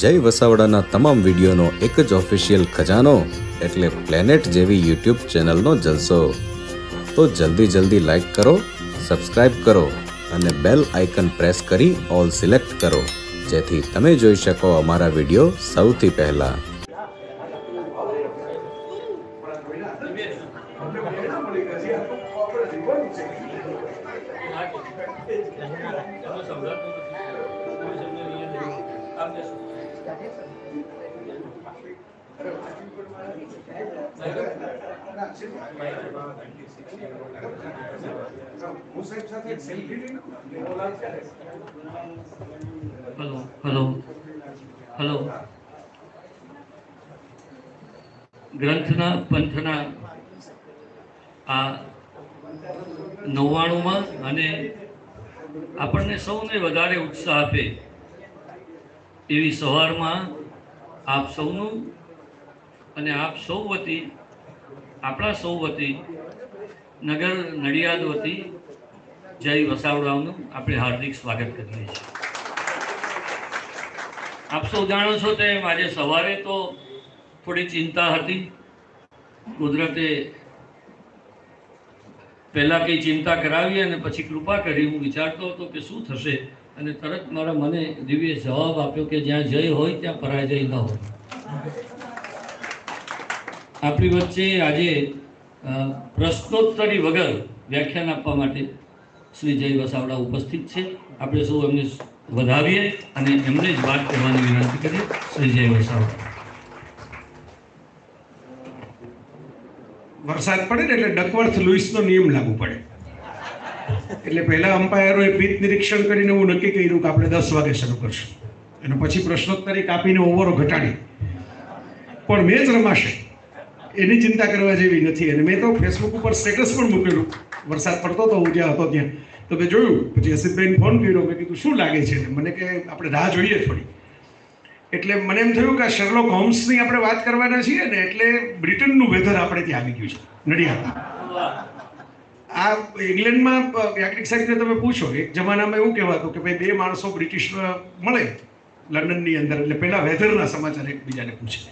જય વસાવડાના તમામ વિડીયોનો એક જ ઓફિશિયલ ખજાનો એટલે પ્લેનેટ જેવી યુટ્યુબ ચેનલનો જલસો. તો જલ્દી જલ્દી લાઈક કરો, સબસ્ક્રાઇબ કરો અને બેલ આઇકન પ્રેસ કરી ઓલ સિલેક્ટ કરો, જેથી તમે જોઈ શકો અમારા વીડિયો સૌથી પહેલા. ગ્રંથના, પંથના, આ નવ્વાણુંમાં અને આપણને સૌને વધારે ઉત્સાહ આપે એવી સવારમાં આપ સૌનું અને આપ સૌ વતી, આપણા સૌ વતી, નગર નડિયાદ વતી, જય વસાવડાઓનું આપણે હાર્દિક સ્વાગત કરીએ છીએ. આપ સૌ જાણો છો તેમ આજે સવારે તો થોડી ચિંતા હતી. કુદરતે પહેલા કંઈ ચિંતા કરાવી અને પછી કૃપા કરી, હું વિચારતો હતો કે શું થશે. અને તરત મારા મને દિવ્ય જવાબ આપ્યો કે જ્યાં જય હોય ત્યાં પરાજય ન હોય. આપણી વચ્ચે આજે પ્રશ્નોત્તરી વગર વ્યાખ્યાન આપવા માટે શ્રી જય વસાવડા ઉપસ્થિત છે. આપણે સૌ એમને વધાવીએ અને એમને જ વાત કરવાની વિનંતી કરીએ. શ્રી જય વસાવડા. વરસાદ પડે ને એટલે ડકવર્થ લુઈસનો નિયમ લાગુ પડે. એટલે પહેલા અમ્પાયરોએ પીત નિરીક્ષણ કરીને એવું નક્કી કર્યું કે આપણે દસ વાગે શરૂ કરશું. અને પછી પ્રશ્નોત્તરી કાપીને ઓવરો ઘટાડી. પણ મેચ રમાશે. એની ચિંતા કરવા જેવી નથી. અને મેં તો ફેસબુક ઉપર સ્ટેટસ પણ મૂકેલું. વરસાદ પડતો હતો હું જ્યાં હતો ત્યાં. તો મેં જોયું. પછી અસિતભાઈને ફોન કર્યો. મેં કીધું, શું લાગે છે? મને કે, આપણે રાહ જોઈએ થોડી. એટલે મને એમ થયું કે આ શેરલોક હોમ્સની આપણે વાત કરવાના છીએ ને, એટલે બ્રિટનનું વેધર આપણે ત્યાં આવી ગયું છે નડિયાદ આ ઇંગ્લેન્ડમાં યાજ્ઞિક સાહેબને તમે પૂછો, એક જમાનામાં એવું કહેવાતું કે ભાઈ બે માણસો બ્રિટિશ મળે લંડનની અંદર, એટલે પહેલા વેધરના સમાચાર એકબીજાને પૂછે.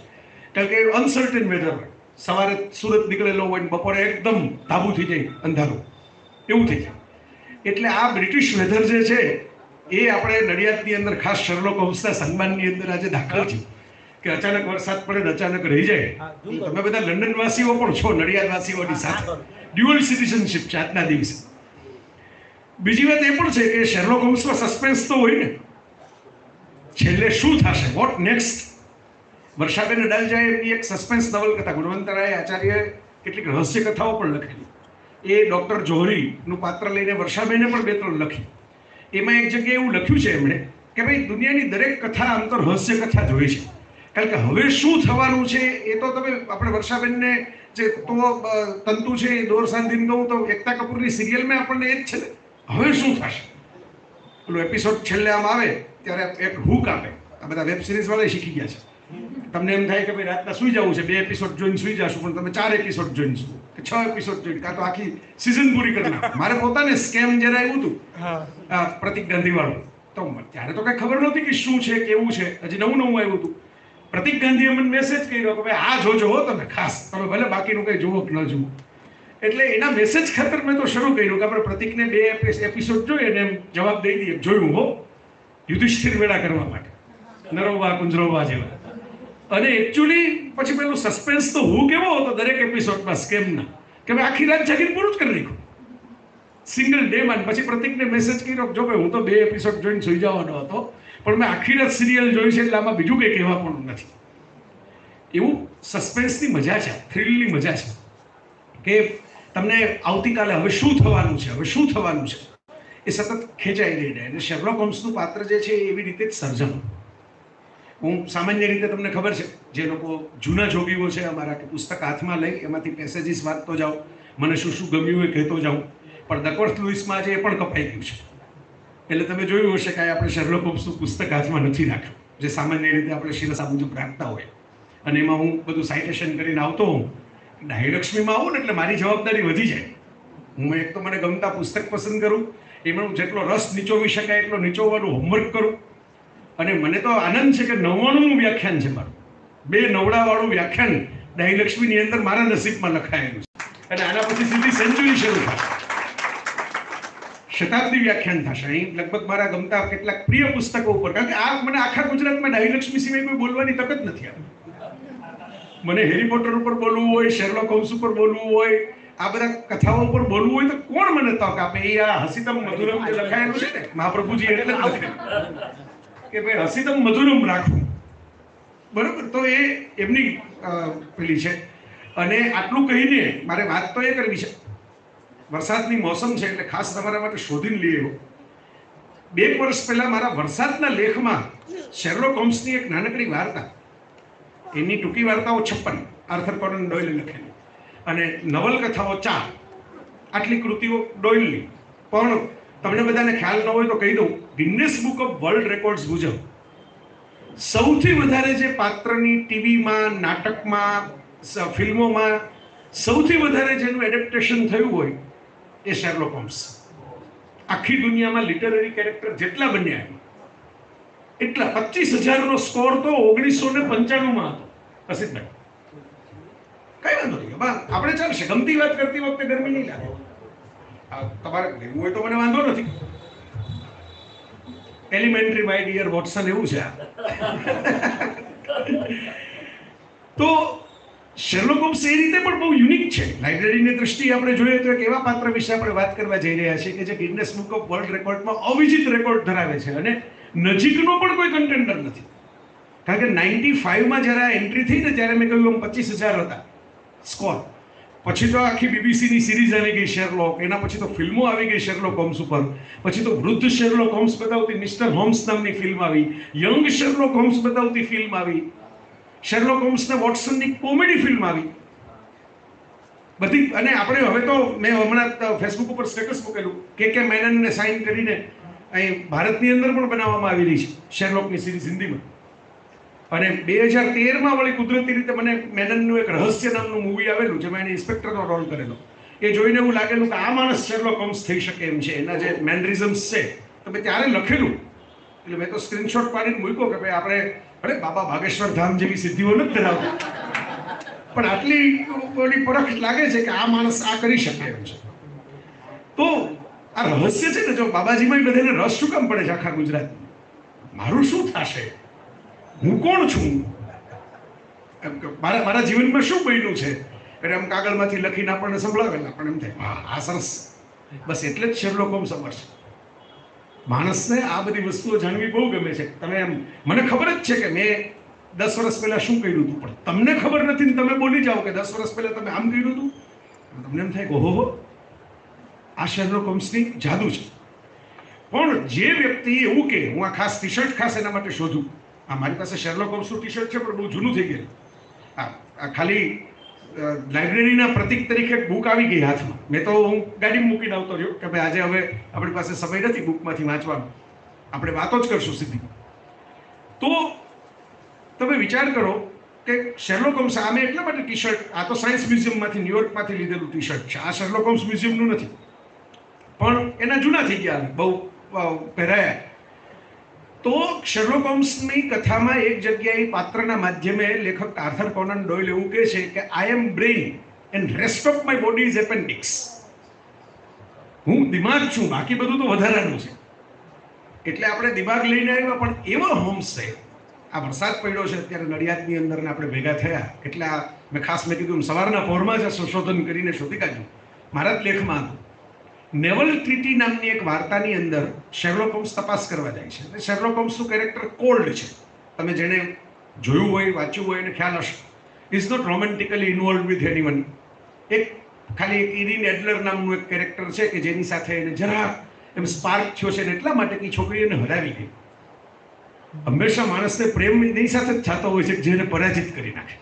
કારણ કે અનસર્ટેન વેધર હોય સવારે સુરત નીકળેલો હોય ને બપોરે એકદમ ધાબુ થઈ જાય અંધારું. એવું થઈ જાય. એટલે આ બ્રિટિશ વેધર જે છે એ આપણે નડિયાદની અંદર ખાસ શર્લોક હોમ્સના સન્માનની અંદર આજે દાખલ છે કે અચાનક વરસાદ પડે ને અચાનક રહી જાય. તમે બધા લંડન વાસીઓ પણ છો નડિયાદ વાસીઓની સાથે. ડ્યુઅલ સિટીઝનશિપ છે આજના દિવસે. બીજી વાત એ પણ છે કે શેરલોક હોમ્સમાં સસ્પેન્સ તો હોય ને. છેલ્લે શું થશે? વોટ નેક્સ્ટ વર્ષાબેન અડાલજાએ એમની એક સસ્પેન્સ નવલકથા ગુણવંતરાય આચાર્ય કેટલીક રહસ્ય કથાઓ પણ લખેલી. એ ડૉક્ટર જોહરીનું પાત્ર લઈને વર્ષાબેને પણ બે ત્રણ લખી. એમાં એક જગ્યાએ એવું લખ્યું છે એમણે કે ભાઈ, દુનિયાની દરેક કથા આમ તો રહસ્ય કથા જ છે. કારણ કે હવે શું થવાનું છે એ તો તમે આપણે વર્ષાબેનને જે તો તંતુ છે એ દોર સાંધીને કહું તો એકતા કપૂરની સિરિયલમાં આપણને એ જ છે ને. હવે શું થશે? પેલો એપિસોડ છેલ્લે આમ આવે ત્યારે એક હુક આપે. આ બધા વેબ સિરીઝ વાળા શીખી ગયા છે. તમને એમ થાય કે ભાઈ રાતના સુઈ જવું છે બે એપિસોડ જોઈને સુઈ જશું પણ તમે ચાર એપિસોડ જોઈને સુવો કે છ એપિસોડ જોઈને કાં તો આખી સિઝન પૂરી કરી નાખો. મારે પોતાને સ્કેમ જ્યારે આવ્યું હતું પ્રતિક ગાંધી વાળું તો ત્યારે તો કઈ ખબર નહોતી કે શું છે કેવું છે હજી નવું નવું આવ્યું હતું. પ્રતિક ગાંધીએ મને મેસેજ કર્યો કે ભાઈ આ જોજો હો તમે ખાસ તમે ભલે બાકીનું કઈ જુઓ કે ન જુઓ. એટલે એના મેસેજ ખાતર મેં તો શરૂ કર્યું કે આપણે પ્રતિકને બે એપિસોડ જોઈએ અને એમ જવાબ દઈ દઈએ જોયું હો યુધિષ્ઠિર વેળા કરવા માટે. નરોવા કુંજરોવા જેવા. અને એકચ્યુઅલી પછી પેલું સસ્પેન્સ તો હું કેવો હતો દરેક એપિસોડમાં સ્કેમના કે મેં આખી રાત જાગીને પૂરું જ કરી નાખ્યું. સિંગલ ડે માં પછી પ્રતિકને મેસેજ કર્યો જો ભાઈ હું તો બે એપિસોડ જોઈને સુઈ જવાનો હતો, પણ મેં આખી રાત સિરિયલ જોઈ છે એટલે આમાં બીજું કંઈ કહેવા પણ નથી. એવું સસ્પેન્સની મજા છે થ્રિલની મજા છે. કે તમને આવતીકાલે હવે શું થવાનું છે, હવે શું થવાનું છે? એ સતત ખેંચાઈ રહીને અને શેરલોક હોમ્સનું પાત્ર જે છે એવી રીતે જ સર્જન. હું સામાન્ય રીતે તમને ખબર છે, જે લોકો જૂના જોગીઓ છે અમારા કે પુસ્તક હાથમાં લઈ, એમાંથી પેસેજીસ વાંચતો જાઉં, મને શું શું ગમ્યું એ કહેતો જાઉં, પણ ડકવર્થ લુઈસમાં આજે એ પણ કપાઈ ગયું છે. એટલે તમે જોયું હશે કે આપણે શેરલોક હોમ્સનું પુસ્તક હાથમાં નથી રાખ્યું, જે સામાન્ય રીતે આપણે શિરસા મુજબ રાખતા હોય. અને એમાં હું બધું સાઇટેશન કરીને આવતો હોઉં ડાયલક્ષ્મીમાં આવું ને એટલે મારી જવાબદારી વધી જાય. હું એક તો મને ગમતા પુસ્તક પસંદ કરું, એમાં હું જેટલો રસ નીચોવી શકાય એટલો નીચોવવાનું હોમવર્ક કરું અને મને તો આનંદ છે કે નવ્વાણું વ્યાખ્યાન છે મારું. બે નવડાવાળું વ્યાખ્યાન ડાયલક્ષ્મીની અંદર મારા નસીબમાં લખાયેલું છે. અને આના પછી સીધી સેન્ચુરી શરૂ થશે શતાબ્દી વ્યાખ્યાન થશે. અહીં લગભગ મારા ગમતા કેટલાક પ્રિય પુસ્તકો ઉપર. કારણ કે આ મને આખા ગુજરાતમાં ડાયલક્ષ્મી સિવાય કોઈ બોલવાની તક જ નથી આપી મને હેરી પોટર ઉપર બોલવું હોય શેરલોક હોમ્સ ઉપર બોલવું હોય, આ બધા કથાઓ ઉપર બોલવું હોય તો કોણ મને તક આપે? એ આ હસીતમ મધુરમ લખાયેલું છે ને, મહાપ્રભુજી એટલે કે ભાઈ હસીતમ મધુરમ રાખવું બરોબર? તો એ એમની પેલી છે. અને આટલું કહીને મારે વાત તો એ કરવી છે. વરસાદની મોસમ છે એટલે ખાસ તમારા માટે શોધીને લઈ બે વર્ષ પહેલા મારા વરસાદના લેખમાં શેરલોક હોમ્સની એક નાનકડી વાર્તા, એની ટૂંકી વાર્તાઓ છપ્પન, આર્થર કોનન ડોયલે લખેલી. અને નવલકથાઓ ચાર, આટલી કૃતિઓ ડોયલની. પણ તમને બધાને ખ્યાલ ન હોય તો કહી દઉં Guinness book of world records મુજબ સૌથી વધારે જે પાત્રની ટીવીમાં, નાટકમાં ફિલ્મોમાં સૌથી વધારે જેનું એડેપ્ટેશન થયું હોય એ શેરલોક હોમ્સ આખી દુનિયામાં લિટરરી કેરેક્ટર જેટલા બન્યા એટલા પચીસ હજારનો સ્કોર તો ઓગણીસો ને પંચાણુંમાં હતો. અસિતભાઈ, કઈ વાંધો નહીં. આપણે ચાલશે. ગમતી વાત કરતી વખતે ગરમી નહીં લાગે. તમારે લેવું હોય તો મને વાંધો નથી. એલિમેન્ટરી માય ડિયર વોટસન એવું છે તો શેરલોક હોમ્સ એ રીતે પણ બહુ યુનિક છે. લાઇબ્રેરીની દ્રષ્ટિએ આપણે જોઈએ તો એક એવા પાત્ર વિશે આપણે વાત કરવા જઈ રહ્યા છીએ કે જે ગિનનેસ બુક ઓફ વર્લ્ડ રેકોર્ડમાં અવિજિત રેકોર્ડ ધરાવે છે અને નજીકનો પણ કોઈ કન્ટેન્ડર નથી. કારણ કે નાઇન્ટી ફાઇવમાં જ્યારે એન્ટ્રી થઈ ને ત્યારે મેં કહ્યું એમ પચીસ હજાર હતા. સ્કોર પછી તો આખી બીબીસીની સિરીઝ આવી ગઈ શેરલોક એના પછી તો ફિલ્મો આવી ગઈ શેરલોક હોમ્સ ઉપર. પછી તો વૃદ્ધ શેરલોક હોમ્સ બતાવતી મિસ્ટર હોમ્સ નામની ફિલ્મ આવી. યંગ શેરલોક હોમ્સ બતાવતી ફિલ્મ આવી. શેરલોક હોમ્સને વોટસનની કોમેડી ફિલ્મ આવી. બધી, અને આપણે હવે તો મેં હમણાં ફેસબુક ઉપર સ્ટેટસ મૂકેલું કે કે મેનનને સાઇન કરીને અહીં ભારતની અંદર પણ બનાવવામાં આવી રહી છે શેરલોકની સિરીઝ હિન્દીમાં. અને બે હજાર તેરમાં વળી કુદરતી રીતે મને મેનનનું એક રહસ્ય નામનું મૂવી આવેલું, જેમાં એને ઇન્સ્પેક્ટરનો રોલ કરેલો. એ જોઈને એવું લાગેલું કે આ માણસ શેરલોક કમ્સ થઈ શકે એમ છે. એના જે મેનરિઝમ્સ છે. તો મેં ત્યારે લખેલું. એટલે મેં તો સ્ક્રીનશોટ પાડીને મૂક્યો કે ભાઈ આપણે, અરે બાબા ભાગેશ્વર ધામ જેવી સિદ્ધિઓ નથી ધરાવતી. પણ આટલી ઓલી પરખ લાગે છે કે આ માણસ આ કરી શકે એમ છે. તો આ રહસ્ય છે ને, જો બાબાજીમાં બધાને રસ શું કામ પડે છે આખા ગુજરાતમાં? મારું શું થશે? હું કોણ છું? એમ કે મારા મારા જીવનમાં શું બન્યું છે? એટલે આમ કાગળમાંથી લખીને આપણને સંભળાવેલા પણ એમ થાય "વાહ, આ સરસ. બસ એટલે જ શેરલોક હોમ્સ અમર માણસને આ બધી વસ્તુઓ જાણવી બહુ ગમે છે. તમે એમ મને ખબર જ છે કે મેં દસ વર્ષ પહેલાં શું કર્યું હતું પણ તમને ખબર નથી ને તમે બોલી જાઓ કે દસ વર્ષ પહેલાં તમે આમ કર્યું હતું? તમને એમ થાય કે ઓહો આ શેરલોક હોમ્સની જાદુ છે. પણ જે વ્યક્તિ એવું કે હું આ ખાસ ટી શર્ટ ખાસ એના માટે શોધું આ મારી પાસે શેરલોક હોમ્સનું ટી શર્ટ છે, પણ બહુ જૂનું થઈ ગયું. આ ખાલી લાઇબ્રેરીના પ્રતિક તરીકે બુક આવી ગઈ હાથમાં. મેં તો હું ગાડી મૂકીને આવતો રહ્યો કે ભાઈ આજે હવે આપણી પાસે સમય નથી બુકમાંથી વાંચવાનો. આપણે વાતો જ કરશું સીધી. તો તમે વિચાર કરો કે શેરલોક હોમ્સ આ એટલા માટે ટી શર્ટ આ તો સાયન્સ મ્યુઝિયમમાંથી ન્યુયોર્કમાંથી લીધેલું ટી શર્ટ છે. આ શેરલોક હોમ્સ મ્યુઝિયમનું નથી. પણ એના જૂના થઈ ગયા બહુ પહેરાયા. તો શેરલોક હોમ્સની કથામાં એક જગ્યાએ પાત્રના માધ્યમે લેખક આર્થર કોનન ડોયલ એવું કહે છે કે I am brain and rest of my body is appendix હું દિમાગ છું, બાકી બધું તો વધારાનું છે. એટલે આપણે દિમાગ લઈને આવ્યા, પણ એવો હોમ્સ છે. આ વરસાદ પડ્યો છે, અત્યારે નડિયાદની અંદર આપણે ભેગા થયા. એટલે આ મેં ખાસ મેં કીધું સવારના પહોરમાં જ સંશોધન કરીને શોધી કાઢ્યું. મારા જ લેખમાં હતું. નેવલ ટ્રીટી નામની એક વાર્તાની અંદર શેરલોક હોમ્સ તપાસ કરવા જાય છે. અને શેરલોક હોમ્સનું કેરેક્ટર કોલ્ડ છે. તમે જેણે જોયું હોય, વાંચ્યું હોય, એને ખ્યાલ હશે. Is not romantically involve with anyone એક ખાલી એક ઇરિન એડલર નામનું એક કેરેક્ટર છે કે જેની સાથે એને જરા એમ સ્પાર્ક થયો છે એટલા માટે કે ઈ છોકરી એને હરાવી ગઈ. હંમેશા માણસને પ્રેમ એની સાથે જ થતો હોય છે જેને પરાજિત કરી નાખે.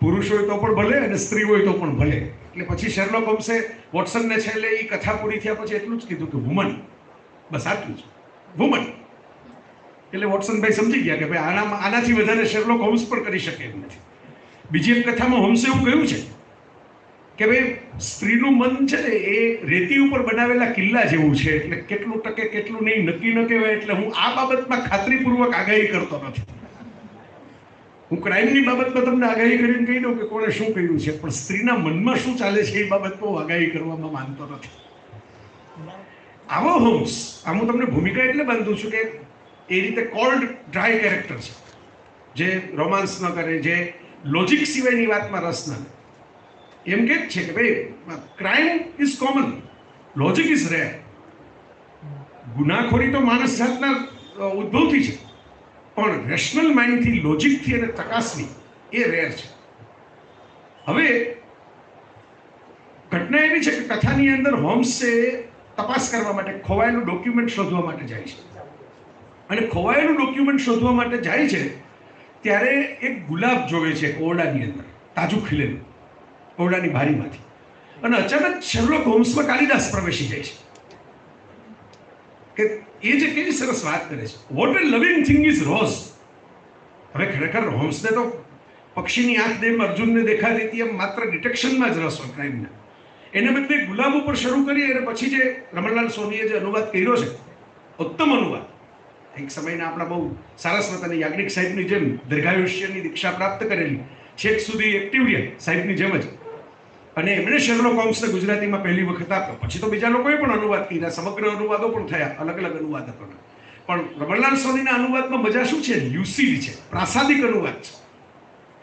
પુરુષ હોય તો પણ ભલે અને સ્ત્રી હોય તો પણ ભલે. એટલે પછી શેરલોક હોમ્સે વોટસનને છેલ્લે એ કથા પૂરી થયા પછી એટલું જ કીધું કે વુમન બસ આટલું જ. વુમન એટલે વોટસનભાઈ સમજી ગયા કે ભાઈ આના આનાથી વધારે શેરલોક હોમ્સ પણ કરી શકે એમ નથી. બીજી એક કથામાં હોમ્સે એવું કહ્યું છે કે ભાઈ સ્ત્રીનું મન છે ને એ રેતી ઉપર બનાવેલા કિલ્લા જેવું છે, એટલે કેટલું ટકે કેટલું નહીં, નક્કી ન કહેવાય, એટલે હું આ બાબતમાં ખાતરીપૂર્વક આગાહી કરતો નથી. હું ક્રાઇમની બાબતમાં તમને આગાહી કરીને કહી દઉં કે કોણે શું કર્યું છે? પણ સ્ત્રીના મનમાં શું ચાલે છે એ બાબતમાં હું આગાહી કરવામાં માનતો નથી. આવો હોમ્સ આ હું તમને ભૂમિકા એટલે બાંધું છું કે એ રીતે કોલ્ડ, ડ્રાય કેરેક્ટર છે. જે રોમાન્સ ન કરે, જે લોજિક સિવાયની વાતમાં રસ ન લે. એમ કે જ છે કે ભાઈ, crime is common, logic is rare. ગુનાખોરી તો માણસ જાતના ઉદ્ભવથી છે. પણ રેશનલ માઇન્ડથી લોજિકથી એને ચકાસવી એ રેર છે. હવે ઘટના એવી છે કે કથાની અંદર હોમ્સ તપાસ કરવા માટે ખોવાયેલું ડોક્યુમેન્ટ શોધવા માટે જાય છે. અને ખોવાયેલું ડોક્યુમેન્ટ શોધવા માટે જાય છે ત્યારે એક ગુલાબ જોવે છે ઓરડાની અંદર, તાજું ખીલેલું, ઓરડાની બારીમાંથી. અને અચાનક શેરલોક હોમ્સમાં કાલિદાસ પ્રવેશી જાય છે. કે એ જે કેવી સરસ વાત કરે છે. વોટ એ લવિંગ થિંગ ઇઝ રોઝ હવે ખરેખર હોમ્સને તો પક્ષીની આંખ દેમ અર્જુનને દેખાતી હતી એમ માત્ર ડિટેક્શનમાં જ રસ હોય ક્રાઇમના એને બદલે ગુલામ ઉપર શરૂ કરી અને પછી જે રમણલાલ સોનીએ જે અનુવાદ કર્યો છે, ઉત્તમ અનુવાદ. એક સમયના આપણા બહુ સારસ્વત અને યાજ્ઞિક સાહેબની જેમ દીર્ઘાયુષ્યની દીક્ષા પ્રાપ્ત કરેલી. છેક સુધી એક્ટિવ રહ્યા સાહેબની જેમ જ. અને એમણે શેરલોક હોમ્સને ગુજરાતીમાં પહેલી વખત આપ્યો. પછી તો બીજા લોકોએ પણ અનુવાદ કર્યા. સમગ્ર અનુવાદો પણ થયા. અલગ અલગ અનુવાદકોના પણ રમણલાલ સોનીના અનુવાદમાં મજા શું છે? લ્યુસીડ છે. પ્રાસાદિક અનુવાદ છે.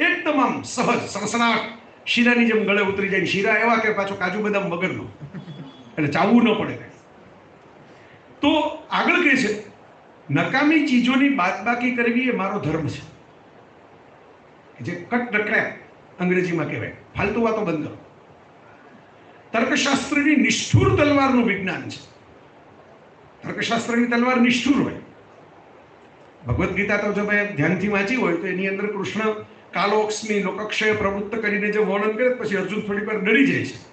એકદમ તમામ સહજ, સણસણાટ. શીરાની જેમ ગળે ઉતરી જાય શીરા એવા કે પાછો કાજુ બદામ વગરનો. એટલે ચાવવું ન પડે. તો આગળ કહે છે, નકામી ચીજોની બાદબાકી કરવી એ મારો ધર્મ છે. જે કટ ધ અંગ્રેજીમાં કહેવાય. ફાલતુ વાતો બંધ કરો. તર્કશાસ્ત્રની નિષ્ઠુર તલવારનું વિજ્ઞાન છે. તર્કશાસ્ત્રની તલવાર નિષ્ઠુર હોય. ભગવદ્ ગીતા તો જો મેં ધ્યાનથી વાંચી હોય તો એની અંદર કૃષ્ણ કાલોક્ષ્મી લોકક્ષય પ્રવૃત્ત કરીને જે વર્ણન કરે પછી અર્જુન થોડી વાર ડરી જાય છે.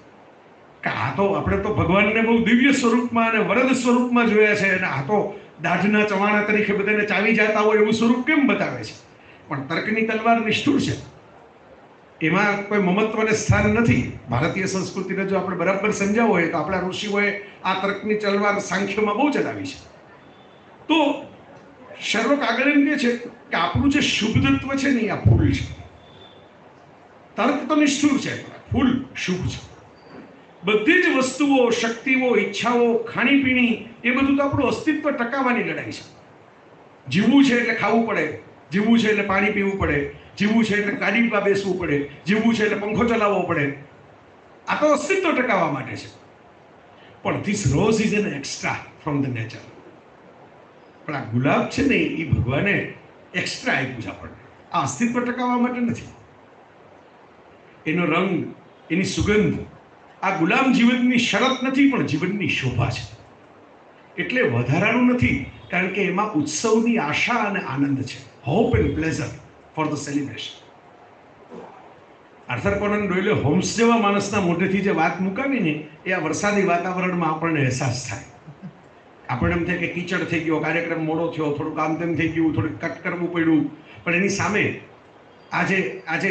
કે આ તો આપણે તો ભગવાનને બહુ દિવ્ય સ્વરૂપમાં અને વરદ સ્વરૂપમાં જોયા છે અને આ તો દાઢના ચવાણા તરીકે બધાને ચાવી જતા હોય એવું સ્વરૂપ કેમ બતાવે છે? પણ તર્કની તલવાર નિષ્ઠુર છે. એમાં કોઈ મમત્વને સ્થાન નથી. ભારતીય સંસ્કૃતિને જો આપણે બરાબર સમજાવવું હોય તો આપણા ઋષિઓએ આ તર્કની ચલવાર સાંખ્યમાં બહુ ચલાવી છે. તો શર્લોક આગળ એમ કહે છે કે આપણું જે શુભદત્વ છે ને આ ફૂલ છે. તર્ક તો નિષ્ઠુર છે ફૂલ શુભ છે. બધી જ વસ્તુઓ, શક્તિઓ, ઈચ્છાઓ, ખાણીપીણી એ બધું તો આપણું અસ્તિત્વ ટકાવવાની લડાઈ છે. જીવવું છે એટલે ખાવું પડે. જીવવું છે એટલે પાણી પીવું પડે. જીવવું છે એટલે ગાડીમાં બેસવું પડે. જીવવું છે એટલે પંખો ચલાવવો પડે. આ તો અસ્તિત્વ ટકાવવા માટે છે. પણ this rose is an extra from the nature પણ આ ગુલાબ છે ને એ ભગવાને એક્સ્ટ્રા આપ્યું છે આપણને. આ અસ્તિત્વ ટકાવવા માટે નથી. એનો રંગ, એની સુગંધ, આ ગુલામ જીવનની શરત નથી, પણ જીવનની શોભા છે. એટલે વધારાનું નથી, કારણ કે એમાં ઉત્સવની આશા અને આનંદ છે. Hope and pleasure for the celebration Arthur Conan ડોયલે Holmes જેવા માણસના મોઢેથી જે વાત મુકાવી ને, એ આ વરસાદી વાતાવરણમાં આપણને અહેસાસ થાય. આપણને એમ થાય કે કીચડ થઈ ગયો, કાર્યક્રમ મોડો થયો થોડુંક આમ તેમ થઈ ગયું થોડુંક કટ કરવું પડ્યું. પણ એની સામે આજે આજે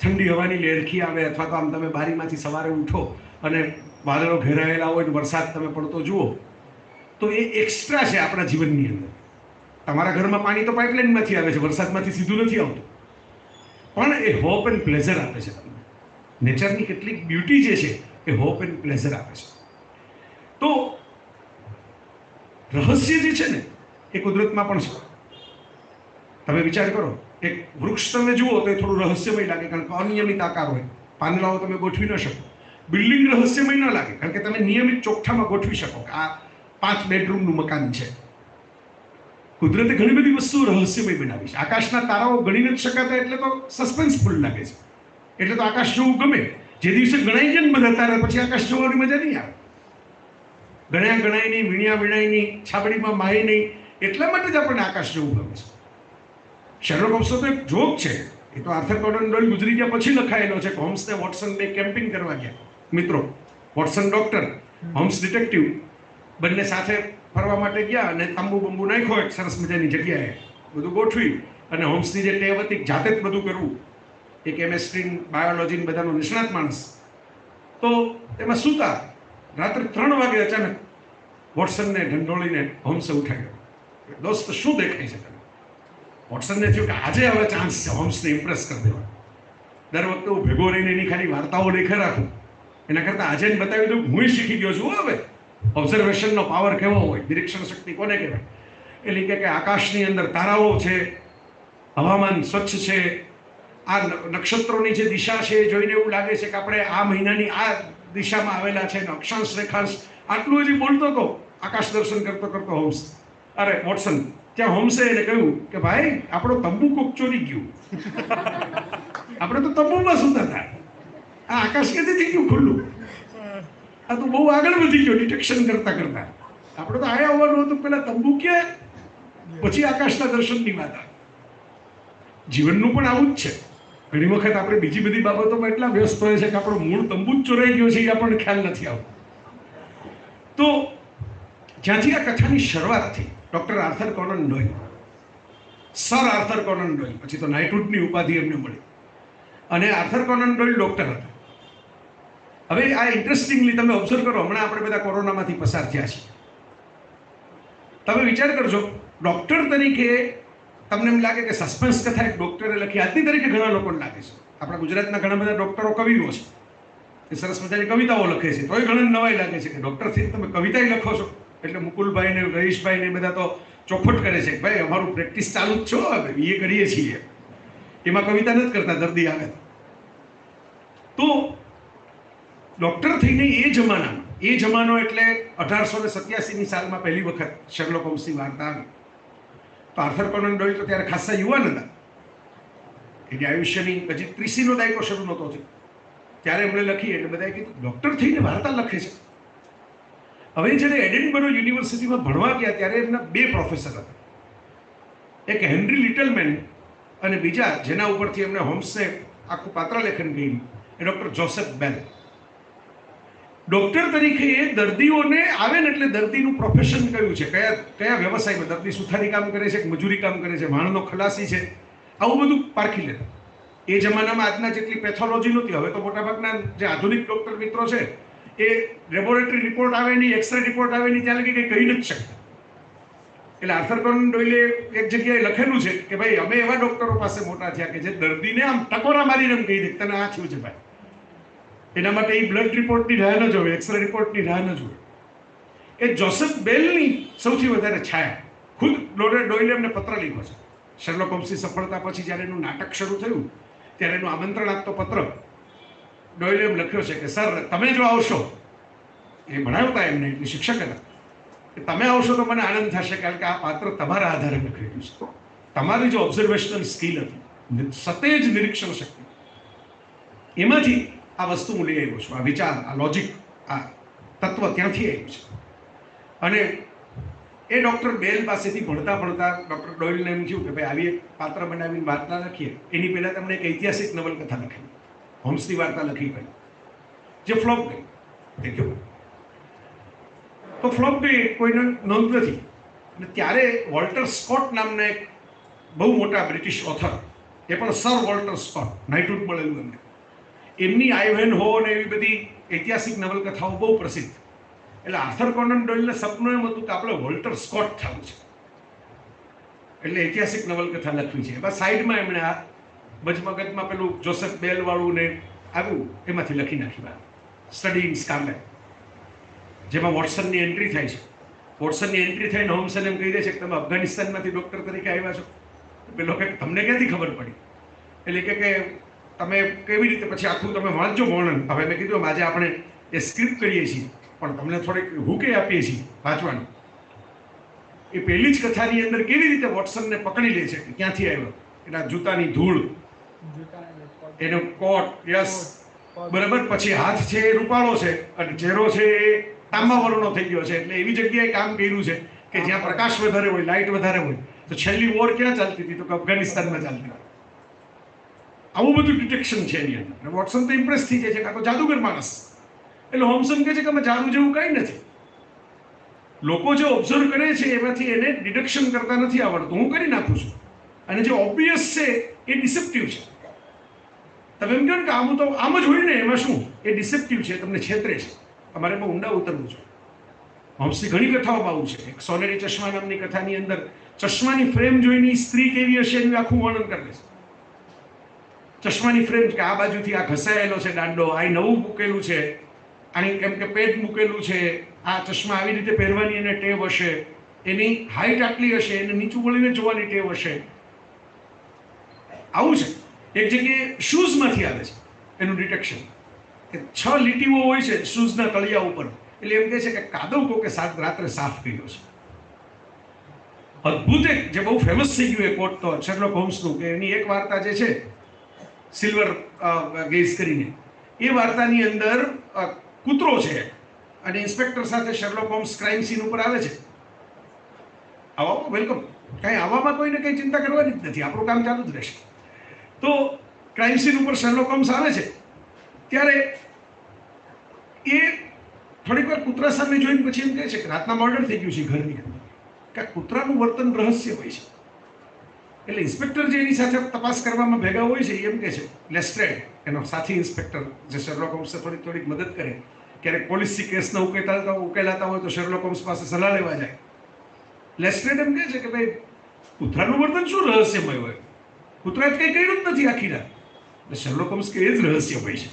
ઠંડી હવાની લેરખી આવે અથવા તો આમ તમે બારીમાંથી સવારે ઉઠો અને વાદળો ઘેરાયેલા હોય વરસાદ તમે પડતો જુઓ, તો એ એક્સ્ટ્રા છે આપણા જીવનની અંદર. તમારા ઘરમાં પાણી તો પાઇપલાઇનમાંથી આવે છે, વરસાદમાંથી સીધું નથી આવતું. પણ એ હોપ એન્ડ પ્લેઝર આપે છે તમને. નેચરની કેટલીક બ્યુટી જે છે, એ હોપ એન્ડ પ્લેઝર આપે છે. તો રહસ્ય જે છે ને, એ કુદરતમાં પણ છે. તમે વિચાર કરો, એક વૃક્ષ તમે જુઓ તો એ થોડું રહસ્યમય લાગે, કારણ કે અનિયમિત આકાર હોય. પાંદડાઓ તમે ગોઠવી ન શકો. બિલ્ડિંગ રહસ્યમય ન લાગે, કારણ કે તમે નિયમિત ચોકઠામાં ગોઠવી શકો કે આ પાંચ બેડરૂમનું મકાન છે. કુદરતે ઘણી બધી વસ્તુઓ રહસ્યમય બનાવી છે. આકાશના તારાઓ ગણી નથી શકાતા એટલે તો સસ્પેન્સફુલ લાગે છે. એટલે તો આકાશ જોવું ગમે. જે દિવસે ગણાઈ જાય ને બધા તારા, પછી આકાશ જોવાની મજા નહીં આવે. ગણ્યા ગણાય નહીં, વીણ્યા વીણાય નહીં છાબડીમાં માય નહીં, એટલા માટે જ આપણને આકાશ જોવું ગમે છે. શેરલોક હોમ્સ તો એક જોક છે. એ તો આર્થર કોર્ડન ડોલ ગુજરી ગયા પછી લખાયેલો છે હોમ્સને વોટસન બે કેમ્પિંગ કરવા ગયા. મિત્રો વોટસન ડોક્ટર હોમ્સ ડિટેક્ટિવ બંને સાથે ફરવા માટે ગયા અને તંબુ બંબુ નાખ્યો એક સરસ મજાની જગ્યાએ. બધું ગોઠવી અને હોમ્સની જે ટેવ હતી, જાતે જ બધું કરવું એ કેમેસ્ટ્રી બાયોલોજી બધાનો નિષ્ણાત માણસ. તો એમાં સૂતા રાત્રે ત્રણ વાગે અચાનક વોટસનને ઢંઢોળીને હોમ્સે ઉઠાડ્યો દોસ્ત, શું દેખાય છે તમે વોટસનને થયું કે આજે હવે ચાન્સ છે હોમ્સને ઇમ્પ્રેસ કરી દેવા દર વખતે હું ભેગો રહીને એની ખાલી વાર્તાઓ લેખે રાખું. એના કરતાં આજે બતાવી દઉં હું શીખી ગયો છું હવે. ઓબ્ઝર્વેશનનો પાવર કેવો હોય? નિરીક્ષણ શક્તિ કોને કહેવાય? એટલે કે આકાશની અંદર તારાઓ છે, હવામાન સ્વચ્છ છે, આ નક્ષત્રોની જે દિશા છે એ જોઈને એવું લાગે છે કે આપણે આ મહિનાની આ દિશામાં આવેલા છે અક્ષાંશ રેખાંશ આટલું હજી બોલતો હતો આકાશ દર્શન કરતો કરતો હોમ્સ અરે, વોટસન, ત્યાં હોમ્સે એને કહ્યું કે ભાઈ, આપણો તંબુ કોક ચોરી ગયું. આપણે તો તંબુમાં સૂતા હતા. આ આકાશ ક્યાંથી થઈ ગયું ખુલ્લું? આ તો બહુ આગળ વધી ગયો ડિટેક્શન કરતા કરતા આપણે તો આયા હોવાનું હતું પેલા તંબુ કે પછી આકાશના દર્શનની વાત જીવનનું પણ આવું જ છે ઘણી વખત આપણે બીજી બધી બાબતોમાં એટલા વ્યસ્ત હોય છે કે આપણો મૂળ તંબુ જ ચોરાઈ ગયો છે એ આપણને ખ્યાલ નથી આવતો તો જ્યાંથી આ કથાની શરૂઆત થઈ doctor Arthur Conan Doyle sir Arthur Conan Doyle પછી તો નાઇટહુડની ઉપાધિ એમને મળી અને આર્થર કોનન ડોય ડોક્ટર હતા હવે આ ઇન્ટરેસ્ટિંગલી તમે ઓબ્ઝર્વ કરો, હમણાં આપણે બધા કોરોનામાંથી પસાર થયા છીએ. તમે વિચાર કરજો ડૉક્ટર તરીકે તમને એમ લાગે કે સસ્પેન્સ કથા એક ડૉક્ટરે લખી, આજની તરીકે ઘણા લોકોને લાગે છે. આપણા ગુજરાતના ઘણા બધા ડૉક્ટરો કવિઓ છે. એ સરસ મજાની કવિતાઓ લખે છે. તોય ઘણા નવાઈ લાગે છે કે ડૉક્ટરથી તમે કવિતા લખો છો. એટલે મુકુલભાઈ ને રહીશભાઈ ને બધા તો ચોખવટ કરે છે ભાઈ, અમારું પ્રેક્ટિસ ચાલુ જ છો એ કરીએ છીએ. એમાં કવિતા નથી કરતા, દર્દી આવે. તો. ડોક્ટર થઈને એ જમાનામાં એ જમાનો એટલે અઢારસો ને સત્યાસીની સાલમાં પહેલી વખત શર્લોક હોમ્સની વાર્તા આવી. તો આર્થર કોનન ડોયલ તો ત્યારે ખાસા યુવાન હતા. એની આયુષ્યની પછી ત્રીસીનો દાયકો શરૂ નહોતો થયો. ત્યારે એમણે લખી, એટલે બધાએ કીધું, ડૉક્ટર થઈને વાર્તા લખે છે. હવે જ્યારે એડિનબરો યુનિવર્સિટીમાં ભણવા ગયા, ત્યારે એમના બે પ્રોફેસર હતા. એક હેનરી લિટલમેન અને બીજા, જેના ઉપરથી એમણે હોમ્સે આખું પાત્ર લેખન ગયું એ ડૉક્ટર જોસેફ બેલ. ડૉક્ટર તરીકે એ દર્દીઓને આવે ને એટલે દર્દીનું પ્રોફેશન કયું છે? કયા કયા વ્યવસાયમાં દર્દી સુથારી કામ કરે છે મજૂરી કામ કરે છે? વાણનો ખલાસી છે? આવું બધું પારખી લેતા એ જમાનામાં આજના જેટલી પેથોલોજી નહોતી. હવે તો મોટાભાગના જે આધુનિક ડૉક્ટર મિત્રો છે, એ લેબોરેટરી રિપોર્ટ આવે નહીં એક્સરે રિપોર્ટ આવે નહીં, ત્યાં લગી કંઈ કહી નથી શકતા. એટલે આર્થર કોન ડોયલે એક જગ્યાએ લખેલું છે કે ભાઈ, અમે એવા ડૉક્ટરો પાસે મોટા થયા કે જે દર્દીને આમ ટકોરા મારીને એમ કહી દે તને આ થયું છે ભાઈ. એના માટે એ બ્લડ રિપોર્ટની રાહ ન જોવે એક્સરે રિપોર્ટની રાહ ન જોવે એ જોસેફ બેલની સૌથી વધારે છાયા. ખુદ ડોરે ડોયલે એમને પત્ર લખ્યો છે. શર્લોક હોમ્સની સફળતા પછી જ્યારે એનું નાટક શરૂ થયું, ત્યારે એનું આમંત્રણ આપતો પત્ર ડોયલે એમ લખ્યો છે કે સર તમે જો આવશો. એ ભણાવતા એમને એટલે શિક્ષક હતા. કે, તમે આવશો તો મને આનંદ થશે, કારણ કે આ પાત્ર તમારા આધારે લખેલું છે. તમારી જે ઓબ્ઝર્વેશનલ સ્કિલ હતી, સતેજ નિરીક્ષણ શક્તિ. એમાંથી આ વસ્તુ હું લઈ આવ્યો છું. આ વિચાર, આ લોજિક આ તત્વ ત્યાંથી આવ્યું છે. અને એ ડૉક્ટર બેલ પાસેથી ભણતા ભણતા ડૉક્ટર ડોયલને એમ થયું કે ભાઈ આવી એક પાત્ર બનાવીને વાર્તા લખીએ. એની પહેલાં તમને એક ઐતિહાસિક નવલકથા લખી. હોમ્સની વાર્તા લખી ગઈ જે ફ્લોપ ગઈ. કેવું તો ફ્લોપ ગઈ કોઈને નોંધ નથી. અને ત્યારે વોલ્ટર સ્કોટ નામના એક બહુ મોટા બ્રિટિશ ઓથર, એ પણ સર વોલ્ટર સ્કોટ નાઇટહુડ મળેલું એમને. એમની આઈવેન હો ને એવી બધી ઐતિહાસિક નવલકથાઓ બહુ પ્રસિદ્ધ. એટલે આર્થર કોનન ડોયલને સપનું એમ હતું કે આપણે વોલ્ટર સ્કોટ થવું છે. એટલે ઐતિહાસિક નવલકથા લખવી છે. એમાં સાઈડમાં એમણે આ બજમગજમાં પેલું જોસેફ બેલવાળું ને આવ્યું, એમાંથી લખી નાખી વાત સ્ટડી ઇન સ્કારલેટ જેમાં વોટસનની એન્ટ્રી થાય છે. વોટસનની એન્ટ્રી થઈને હોમસન એમ કહી દે છે કે તમે અફઘાનિસ્તાનમાંથી ડૉક્ટર તરીકે આવ્યા છો. પેલો કે, તમને ક્યાંથી ખબર પડી? એટલે કે તમે કેવી રીતે પછી આખું તમે વાંચજો વર્ણન. હવે મેં કીધું આજે આપણે એ સ્ક્રિપ્ટ કરીએ છીએ. પણ તમને થોડીક હુકે આપીએ છીએ વાંચવાનું. એ પહેલી જ કથાની અંદર કેવી રીતે વોટસનને પકડી લે છે? કે ક્યાંથી આવ્યો? એના જૂતાની ધૂળ. એનો કોટ, યસ. બરાબર, પછી હાથ છે એ રૂપાળો છે અને ચહેરો છે એ તાંબા વર્ણનો થઈ ગયો છે. એટલે એવી જગ્યાએ કામ કર્યું છે કે જ્યાં પ્રકાશ વધારે હોય, લાઇટ વધારે હોય. તો છેલ્લી વોર ક્યાં ચાલતી હતી? તો અફઘાનિસ્તાનમાં ચાલતી હતી. આવું બધું ડિટેક્શન છે એની અંદર. અને વોટસન તો ઇમ્પ્રેસ થઈ જાય છે કાં તો જાદુગર માણસ. એટલે હોમસન કહે છે કે અમે જાદુ જેવું કાંઈ નથી. લોકો જે ઓબ્ઝર્વ કરે છે એમાંથી એને ડિડક્શન કરતા નથી આવડતું. હું કરી નાખું છું. અને જે ઓબ્વિયસ છે એ ડિસેપ્ટિવ છે. તમે એમ કહો કે આમ તો આમ જ હોય ને એમાં શું? એ ડિસેપ્ટિવ છે, તમને છેતરે છે. અમારે એમાં ઊંડા ઉતરવું છે. હોમ્સની ઘણી કથાઓ આવું છે. એક સોનેરી ચશ્મા નામની કથાની અંદર ચશ્માની ફ્રેમ જોઈને સ્ત્રી કેવી હશે એનું આખું વર્ણન કરે છે ચશ્માની ફ્રેમ કે આ બાજુથી આ ઘસાયેલો છે દાંડો, આ નવું મૂકેલું છે. આની કેમ કે પેટ મૂકેલું છે. આ ચશ્મા આવી રીતે પહેરવાની એને ટેવ હશે. એની હાઈટ આટલી હશે, એને નીચું વળીને જોવાની ટેવ હશે. આવું છે. એક જગ્યાએ શૂઝમાંથી આવે છે એનું ડિટેક્શન કે છ લીટીઓ હોય છે શૂઝના તળિયા ઉપર. એટલે એમ કહે છે કે કાદવ કોકે સાત રાત્રે સાફ કર્યો છે. અદ્ભુત એક જે બહુ ફેમસ થઈ ગયું એ કોટ તો શેરલોક હોમ્સનું કે એની એક વાર્તા જે છે સિલ્વર ગેઝ કરીને. એ વાર્તાની અંદર કૂતરો છે અને ઇન્સ્પેક્ટર સાથે શર્લોક હોમ્સ ક્રાઇમ સીન ઉપર આવે છે. આવામાં વેલકમ કાંઈ આવામાં કોઈને કંઈ ચિંતા કરવાની જ નથી. આપણું કામ ચાલુ જ રહેશે. તો ક્રાઇમ સીન ઉપર શર્લોક હોમ્સ આવે છે. ત્યારે એ થોડીક વાર કૂતરા સામે જોઈને પછી એમ કહે છે કે રાતના મર્ડર થઈ ગયું છે ઘરની અંદર. કે કૂતરાનું વર્તન રહસ્ય હોય છે. એટલે ઇન્સ્પેક્ટર જે એની સાથે તપાસ કરવામાં ભેગા હોય છે, એમ કહે છે, લેસ્ટ્રેડ. એનો સાથી ઇન્સ્પેક્ટર જે શેરલોક હોમ્સે થોડીક થોડીક મદદ કરે. ક્યારેક પોલીસી કેસના ઉકેલાતા ઉકેલાતા હોય તો શેરલોક હોમ્સ પાસે સલાહ લેવા જાય. લેસ્ટ્રેડ એમ કહે છે કે ભાઈ, કૂતરાનું વર્તન શું રહસ્યમય હોય? કૂતરાએ કંઈ કર્યું જ નથી આખી રાત એટલે શેરલોક હોમ્સ કે એ જ રહસ્યમય છે.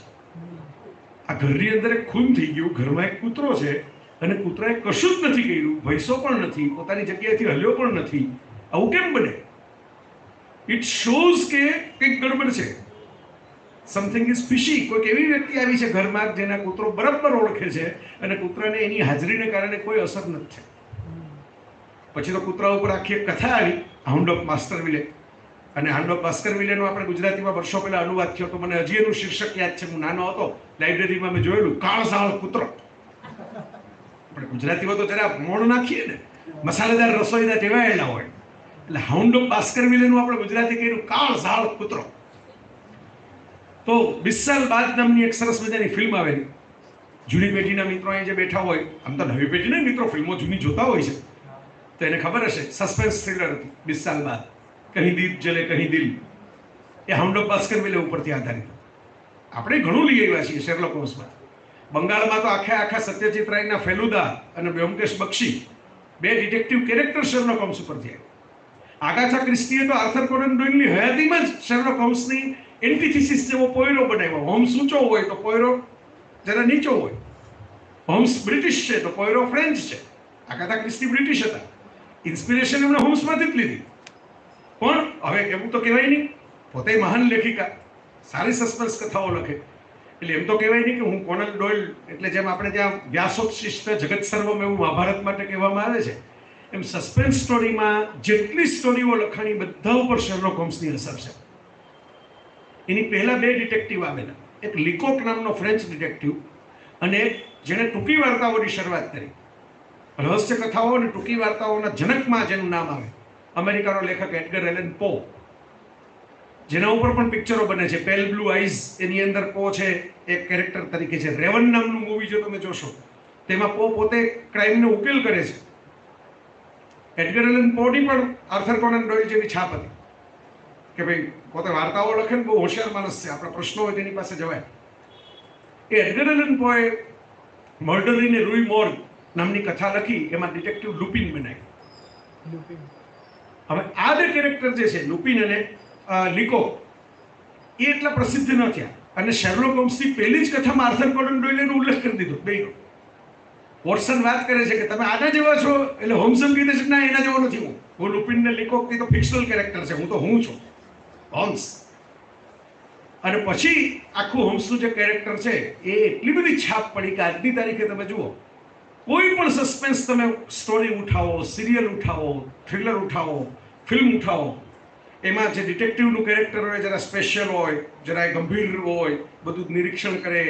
આ ઘરની અંદર એક ખૂન થઈ ગયું, ઘરમાં એક કૂતરો છે, અને કૂતરાએ કશું જ નથી કર્યું, ભૈસો પણ નથી, પોતાની જગ્યાએથી હલ્યો પણ નથી. આવું કેમ બને? ઇટ શોઝ કે કંઈક ગડબડ છે. સમથિંગ ઇઝ ફિશી કોઈક એવી વ્યક્તિ આવી છે ઘરમાં જેના કૂતરો બરાબર ઓળખે છે અને કૂતરાને એની હાજરીને કારણે કોઈ અસર નથી પછી તો કૂતરા ઉપર આખી એક કથા આવી હાઉન્ડ ઓફ માસ્ટર વિલે અને હાઉન્ડ ઓફ માસ્ટર વિલેનો આપણે ગુજરાતીમાં વર્ષો પહેલા અનુવાદ થયો તો મને હજી એનું શીર્ષક યાદ છે. હું નાનો હતો. લાઇબ્રેરીમાં મેં જોયેલું, કાળસાળ કૂતરો. આપણે ગુજરાતીમાં તો જરા મોણ નાખીએ ને. મસાલેદાર રસોઈના ટેવાયેલા હોય. એટલે હાઉન્ડ ઓફ બાસ્કર વિલેનું આપણે ગુજરાતી કહ્યું કાળઝાળ કૂતરો તો વીસ સાલ બાદ નામની એક સરસ મજાની ફિલ્મ આવેલી. જૂની પેઢીના મિત્રો અહીં જે બેઠા હોય, આમ તો નવી પેઢીના મિત્રો ફિલ્મો જૂની જોતા હોય છે. તો એને ખબર હશે સસ્પેન્સ થ્રિલર હતી વીસ સાલ બાદ. કહી દીપ જલે, કહી દિલ. એ હાઉન્ડ ઓફ બાસ્કર વિલે ઉપરથી આધારિત. આપણે ઘણું લઈ આવ્યા છીએ શેરલોક હોમ્સમાં બંગાળમાં તો આખે આખા સત્યજીત રાયના ફેલુદા અને વ્યોમકેશ બક્ષી બે ડિટેક્ટિવ કેરેક્ટર શેરલોક હોમ્સ ઉપરથી આવ્યા. આગાથા ક્રિસ્ટીએ તો આર્થર કોનન ડોઇલની હયાતીમાં જ શેરલોક હોમ્સની એન્ટિથિસિસ જેવો પોયરો બનાવ્યો. હોમ્સ ઊંચો હોય તો પોયરો જરા નીચો હોય. હોમ્સ બ્રિટિશ છે તો પોયરો ફ્રેન્ચ છે. આગાથા ક્રિસ્ટી બ્રિટિશ હતા. ઇન્સ્પિરેશન એમણે હોમ્સમાંથી જ લીધી. પણ હવે એવું તો કહેવાય નહીં. પોતે મહાન લેખિકા. સારી સસ્પેન્સ કથાઓ લખે. એટલે એમ તો કહેવાય નહીં કે હું કોનલ ડોયલ એટલે જેમ આપણે ત્યાં વ્યાસોપશિષ્ટ જગત સર્વમ એવું મહાભારત માટે કહેવામાં આવે છે એમ સસ્પેન્સ સ્ટોરીમાં જેટલી સ્ટોરીઓ લખાણી બધા ઉપર શેરલોક હોમ્સની અસર છે. એની પહેલા બે ડિટેક્ટિવ આવેલા. એક લિકોક નામનો ફ્રેન્ચ ડિટેક્ટિવ અને જેણે ટૂંકી વાર્તાઓની શરૂઆત કરી. રહસ્ય કથાઓ અને ટૂંકી વાર્તાઓના જનકમાં જેનું નામ આવે. અમેરિકાનો લેખક એડગર એલન પો જેના ઉપર પણ પિક્ચરો બને છે. પેલ બ્લુ આઈઝ એની અંદર પો છે, એક કેરેક્ટર તરીકે છે. રેવન નામનું મૂવી જો તમે જોશો, તેમાં પો પોતે ક્રાઇમનો ઉકેલ કરે છે. એડગર એલન પોની પણ આર્થર કોનન ડોયલ જેવી છાપ હતી. કે ભાઈ પોતે વાર્તાઓ લખે ને બહુ હોશિયાર માણસ છે આપણા પ્રશ્નો હોય તેની પાસે જવાય. એ એડગર એલન પોએ મર્ડર ઇન રૂઈ મોર્ગ નામની કથા લખી એમાં ડિટેક્ટિવ લુપિન બનાવી. હવે આ બે કેરેક્ટર જે છે લુપિન અને લિકો એ એટલા પ્રસિદ્ધ ન થયા. અને શેરલોક હોમ્સની પહેલી જ કથામાં આર્થર કોનન ડોયલેનો ઉલ્લેખ કરી દીધો બેયનો. વોટસન વાત કરે છે કે તમે આના જેવા છો? એટલે હોમ્સ એમ કહી દે છે ના એના જેવો નથી હું. હું લુપિન ને લીકોકની તો ફિક્શનલ કેરેક્ટર છે, હું તો હું છું. હોમ્સ. અને પછી આખું હોમ્સનું જે કેરેક્ટર છે, એ એટલી બધી છાપ પડી કે આજની તારીખે તમે જુઓ, કોઈ પણ સસ્પેન્સ તમે સ્ટોરી ઉઠાવો સિરિયલ ઉઠાવો થ્રિલર ઉઠાવો ફિલ્મ ઉઠાવો, એમાં જે ડિટેક્ટિવનું કેરેક્ટર હોય, જરા સ્પેશિયલ હોય જરા ગંભીર હોય, બધું નિરીક્ષણ કરે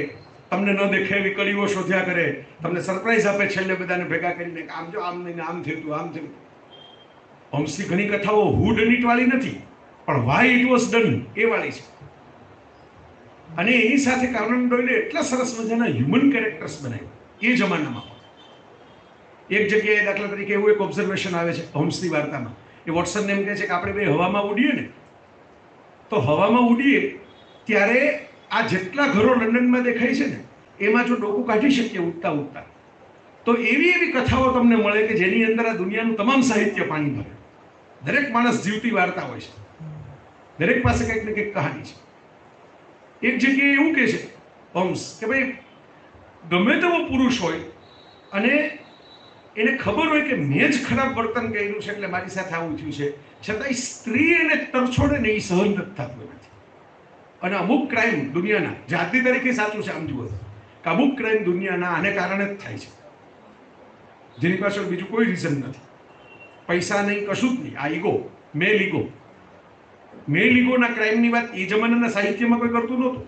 તમને ન દેખે એવી કડીઓ શોધ્યા કરે. તમને સરપ્રાઈઝ આપે છેલ્લે બધાને ભેગા કરીને આમ જો, આમ નહીં, આમ થયું આમ થયું. હંસી ઘણી કથાઓ હુ ડન વાળી નથી, પણ વાય ઇટ વોઝ ડન એ વાળી છે. અને એની સાથે કાર્નન ડોયલે એટલા સરસ મજાના હ્યુમન કેરેક્ટર્સ બનાવ્યા, એ જમાનામાં. એક જગ્યાએ દાખલા તરીકે એવું એક ઓબ્ઝર્વેશન આવે છે હોમ્સની વાર્તામાં એ વોટસનને એમ કહે છે કે આપણે બે હવામાં ઉડીએ ને, તો હવામાં ઉડીએ, ત્યારે આ જેટલા ઘરો લંડનમાં દેખાય છે ને, એમાં જો ડોકું કાઢી શકીએ ઉઠતા ઉઠતા તો એવી એવી કથાઓ તમને મળે કે જેની અંદર આ દુનિયાનું તમામ સાહિત્ય પાણી ભરે. દરેક માણસ જીવતી વાર્તા હોય છે. દરેક પાસે કંઈક ને કંઈક કહાની છે. એક જગ્યાએ એવું કહે છે હોમ્સ કે ભાઈ, ગમે તેવો પુરુષ હોય, અને એને ખબર હોય કે મેં જ ખરાબ વર્તન કર્યું છે, એટલે મારી સાથે આવું થયું છે, છતાંય સ્ત્રી એને તરછોડે ને એ સહન નથી થતું નથી અને અમુક ક્રાઇમ દુનિયાના, જાતિ તરીકે સાચું છે આમ જુઓ કે અમુક ક્રાઇમ દુનિયાના આને કારણે જ થાય છે. જેની પાછળ બીજું કોઈ રીઝન નથી. પૈસા નહીં, કશું જ નહીં. આ ઈગો મેલ ઈગો મેલ ઈગોના ક્રાઇમની વાત એ જમાનાના સાહિત્યમાં કોઈ કરતું નહોતું.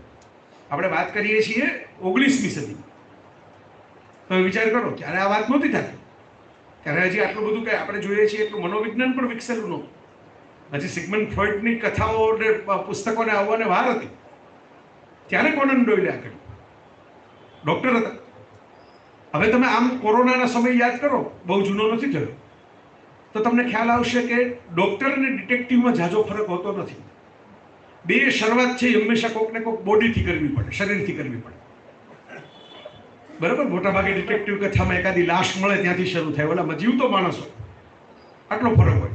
આપણે વાત કરીએ છીએ ઓગણીસમી સદી. તમે વિચાર કરો, ત્યારે આ વાત નહોતી થતી. ત્યારે હજી આટલું બધું કંઈ આપણે જોઈએ છીએ એટલું મનોવિજ્ઞાન પણ વિકસેલું નહોતું. હજી સિગમન ફ્લોઇડની કથાઓ પુસ્તકોને આવવાને વાર હતી. ત્યારે કોનન ડોયલે આ કર્યું? ડોક્ટર હતા. હવે તમે આમ કોરોનાના સમય યાદ કરો, બહુ જૂનો નથી થયો. તો તમને ખ્યાલ આવશે કે ડૉક્ટર અને ડિટેક્ટિવમાં ઝાઝો ફરક હોતો નથી. બે શરૂઆત છે, હંમેશા કોકને કોક બોડીથી કરવી પડે, શરીરથી કરવી પડે. બરાબર? મોટાભાગે ડિટેક્ટિવ કથામાં એકાદી લાશ મળે ત્યાંથી શરૂ થાય. ઓલામાં જીવતો માણસ. હોય આટલો ફરક હોય.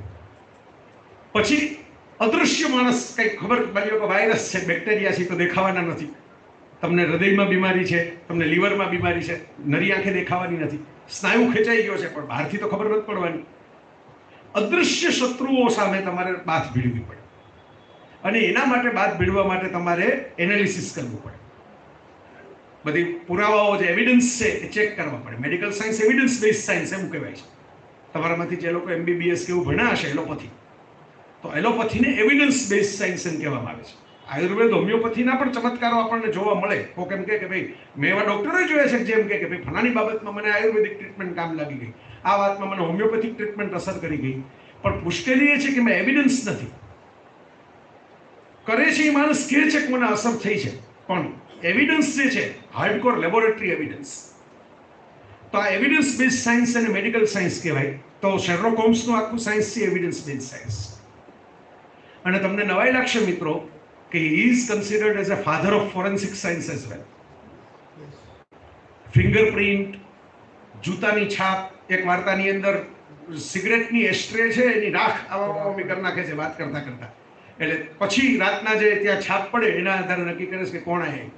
પછી અદૃશ્ય માણસ કંઈક ખબર પડી કે વાયરસ છે બેક્ટેરિયા છે તો દેખાવાના નથી. તમને હૃદયમાં બીમારી છે, તમને લીવરમાં બીમારી છે, નરી આંખે દેખાવાની નથી. સ્નાયુ ખેંચાઈ ગયો છે, પણ બહારથી તો ખબર નથી પડવાની. અદૃશ્ય શત્રુઓ સામે તમારે બાથ ભીડવી પડે. અને એના માટે બાથ ભીડવા માટે તમારે એનાલિસિસ કરવું પડે. બધી પુરાવાઓ જે એવિડન્સ છે, એ ચેક કરવા પડે. Medical science evidence base science એવું કહેવાય છે. તમારામાંથી જે લોકો એમબીબીએસ કેવું ભણ્યા હશે એલોપથી તો એલોપથીને એવિડન્સ બેઝ સાયન્સ એમ કહેવામાં આવે છે. આયુર્વેદ, હોમિયોપથીના પણ ચમત્કારો આપણને જોવા મળે. કોક એમ કે ભાઈ, મેં એવા ડોક્ટરો જોયા છે જેમ કે ભાઈ, ફલાણી બાબતમાં મને આયુર્વેદિક ટ્રીટમેન્ટ કામ લાગી ગઈ. આ વાતમાં મને હોમિયોપેથિક ટ્રીટમેન્ટ અસર કરી ગઈ. પણ મુશ્કેલી એ છે કે મેં એવિડન્સ નથી. કરે છે એ માણસ, કે છે કે મને અસર થઈ છે. પણ એવિડન્સ જે છે હાર્ડકોર લેબોરેટરી એવિડન્સ તો આ એવિડન્સ બેઝ સાયન્સ અને મેડિકલ સાયન્સ કહેવાય. તો શેરલોક હોમ્સનું આખું સાયન્સ છે એવિડન્સ બેઝ સાયન્સ અને તમને નવાઈ લાગશે મિત્રો કે he is considered as a father of forensic science as well fingerprint જૂતાની છાપ, એક વાર્તાની અંદર સિગરેટની એસ્ટ્રે છે, એની રાખ આવા આવા કરી નાખે છે, વાત કરતા કરતા. એટલે પછી રાતના જે ત્યાં છાપ પડે, એના આધારે નક્કી કરે છે કે કોણ એ.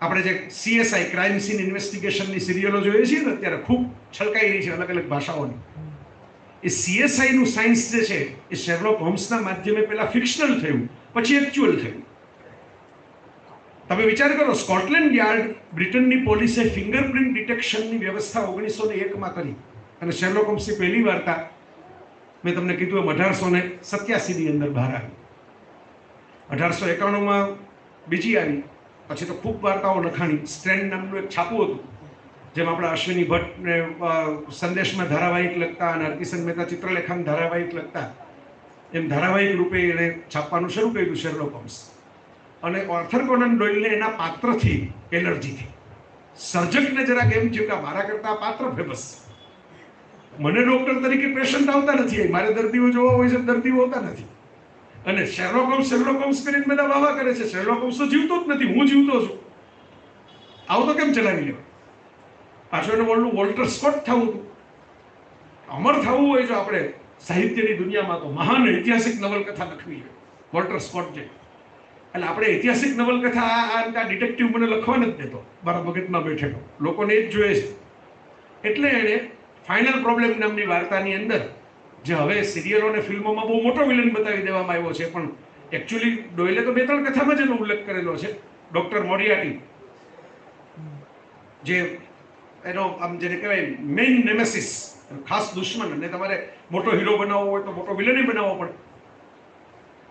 આપણે જે સીએસઆઈ ક્રાઇમ સીન ઇન્વેસ્ટિગેશનની સિરિયલો જોઈએ છીએ ને, અત્યારે ખૂબ છલકાઈ રહી છે અલગ અલગ ભાષાઓની. એ સીએસઆઈનું સાયન્સ જે છે, એ શેરલોક હોમ્સના માધ્યમે પહેલાં ફિક્શનલ થયું, પછી એકચ્યુઅલ થયું. તમે વિચાર કરો સ્કોટલેન્ડ યાર્ડ બ્રિટનની પોલીસે ફિંગરપ્રિન્ટ ડિટેક્શનની વ્યવસ્થા ઓગણીસો ને એકમાં કરી. અને શેરલોક હોમ્સની પહેલી વાર્તા, મેં તમને કીધું એમ અઢારસો ને સત્યાસીની અંદર બહાર આવી. અઢારસો એકાણુંમાં બીજી આવી. પછી તો ખૂબ વાર્તાઓ લખાણી સ્ટ્રેન્ડ નામનું એક છાપું હતું. જેમ આપણે અશ્વિની ભટ્ટને સંદેશમાં ધારાવાહિક લખતા અને હરકિશન મહેતા ચિત્રલેખામાં ધારાવાહિક લખતા, એમ ધારાવાહિક રૂપે એણે છાપવાનું શરૂ કર્યું શેરલોક હોમ્સ અને ઓર્થર કોનન ડોઇલને એના પાત્રથી એલર્જીથી સર્જકને જરાક એમ થયું કે મારા કરતા પાત્ર ફેમસ મને ડૉક્ટર તરીકે પેશન્ટ આવતા નથી. મારે દર્દીઓ જોવા હોય છે, દર્દીઓ હોતા નથી. અને શેરલોક હોમ્સ શેરલોક હોમ્સ કરીને બધા વાવા કરે છે. શેરલોક હોમ્સ તો જીવતો જ નથી, હું જીવતો છું. આવું તો કેમ ચલાવી લેવાય પાછું એને બોલનું વોલ્ટર સ્કોટ થવું હતું. અમર થવું હોય જો આપણે સાહિત્યની દુનિયામાં તો મહાન ઐતિહાસિક નવલકથા લખવી હોય વોલ્ટર સ્કોટ જે. એટલે આપણે ઐતિહાસિક નવલકથા આ આ ડિટેક્ટિવ મને લખવા નથી દેતો. મારા મગજમાં બેઠેલો. લોકોને એ જ જોઈએ છે. એટલે એણે ફાઇનલ પ્રોબ્લેમ નામની વાર્તાની અંદર, જે હવે સિરિયલો અને ફિલ્મોમાં બહુ મોટો વિલન બતાવી દેવામાં આવ્યો છે, પણ એકચ્યુઅલી ડોયલે તો બે ત્રણ કથામાં જ એનો ઉલ્લેખ કરેલો છે. ડૉક્ટર મોરિયાટી, જે એનો આમ જેને કહેવાય મેઇન નેમેસિસ ખાસ દુશ્મન. અને તમારે મોટો હીરો બનાવવો હોય તો મોટો વિલન બનાવવો પડે.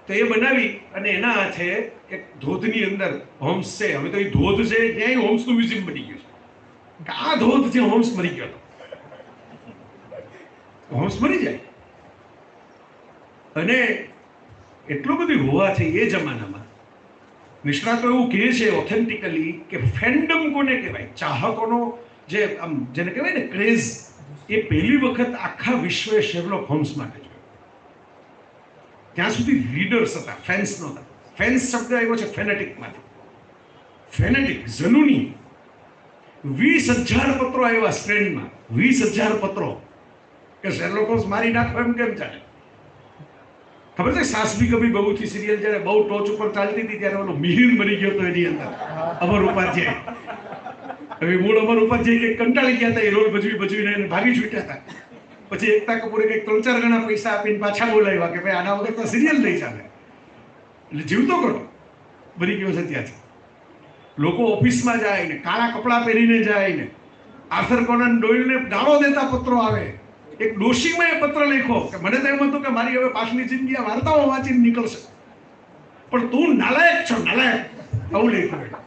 તો એ બનાવી અને એના હાથે એક ધોધની અંદર હોમ્સ છે. હવે તો એ ધોધ છે ત્યાંય હોમ્સનું મ્યુઝિયમ બની ગયું છે. આ ધોધ છે, હોમ્સ મરી ગયો હતો હોમ્સ મરી જાય. અને એટલું બધું છે એ જમાનામાં, નિષ્ણાતો એવું કહે છે ઓથેન્ટિકલી કે ફેન્ડમ કોને કહેવાય? ચાહકોનો જે આમ જેને કહેવાય ને ક્રેઝ એ પહેલી વખત આખા વિશ્વએ શેરલોક હોમ્સ માટે જોયો. ત્યાં સુધી રીડર્સ હતા ફેન્સ નહોતા. ફેન્સ શબ્દ આવ્યો છે ફેનેટિકમાંથી ફેનેટિક ઝનૂની. વીસ હજાર પત્રો આવ્યા સ્ટ્રેન્ડમાં વીસ હજાર પત્રો. કે શેરલોક હોમ્સ મારી નાખો એમ કેમ ચાલે? ખબર છે સાસ બી કભી બહુ થી સિરિયલ જ્યારે બહુ ટોચ ઉપર ચાલતી હતી ત્યારે ઓલો મિહિર બની ગયો હતો એની અંદર. અમર ઉપાધ્યાય. હવે મૂળ અમર ઉપાધ્યાય કંઈક કંટાળી ગયા હતા એ રોલ ભજવી ભજવીને એને ભાગી છૂટ્યા હતા. પછી એકતા કપૂરે કંઈક ત્રણ ચાર ગણા પૈસા આપીને પાછા બોલાવ્યા કે ભાઈ આના વગર તો સિરિયલ નહીં ચાલે. એટલે જીવતો કરો બની ગયો છે ત્યાંથી લોકો ઓફિસમાં જાય ને, કાળા કપડાં પહેરીને જાય ને, આર્થર કોનન ડોઇલને ગાળો દેતા પત્રો આવે. એક ડોશીમાં એ પત્ર લખ્યો કે મને તો એમ હતું કે મારી હવે પાછલી જિંદગી આ વાર્તાઓ વાંચીને નીકળશે. પણ તું નાલાયક છો, નાલાયક. આવું લખ્યું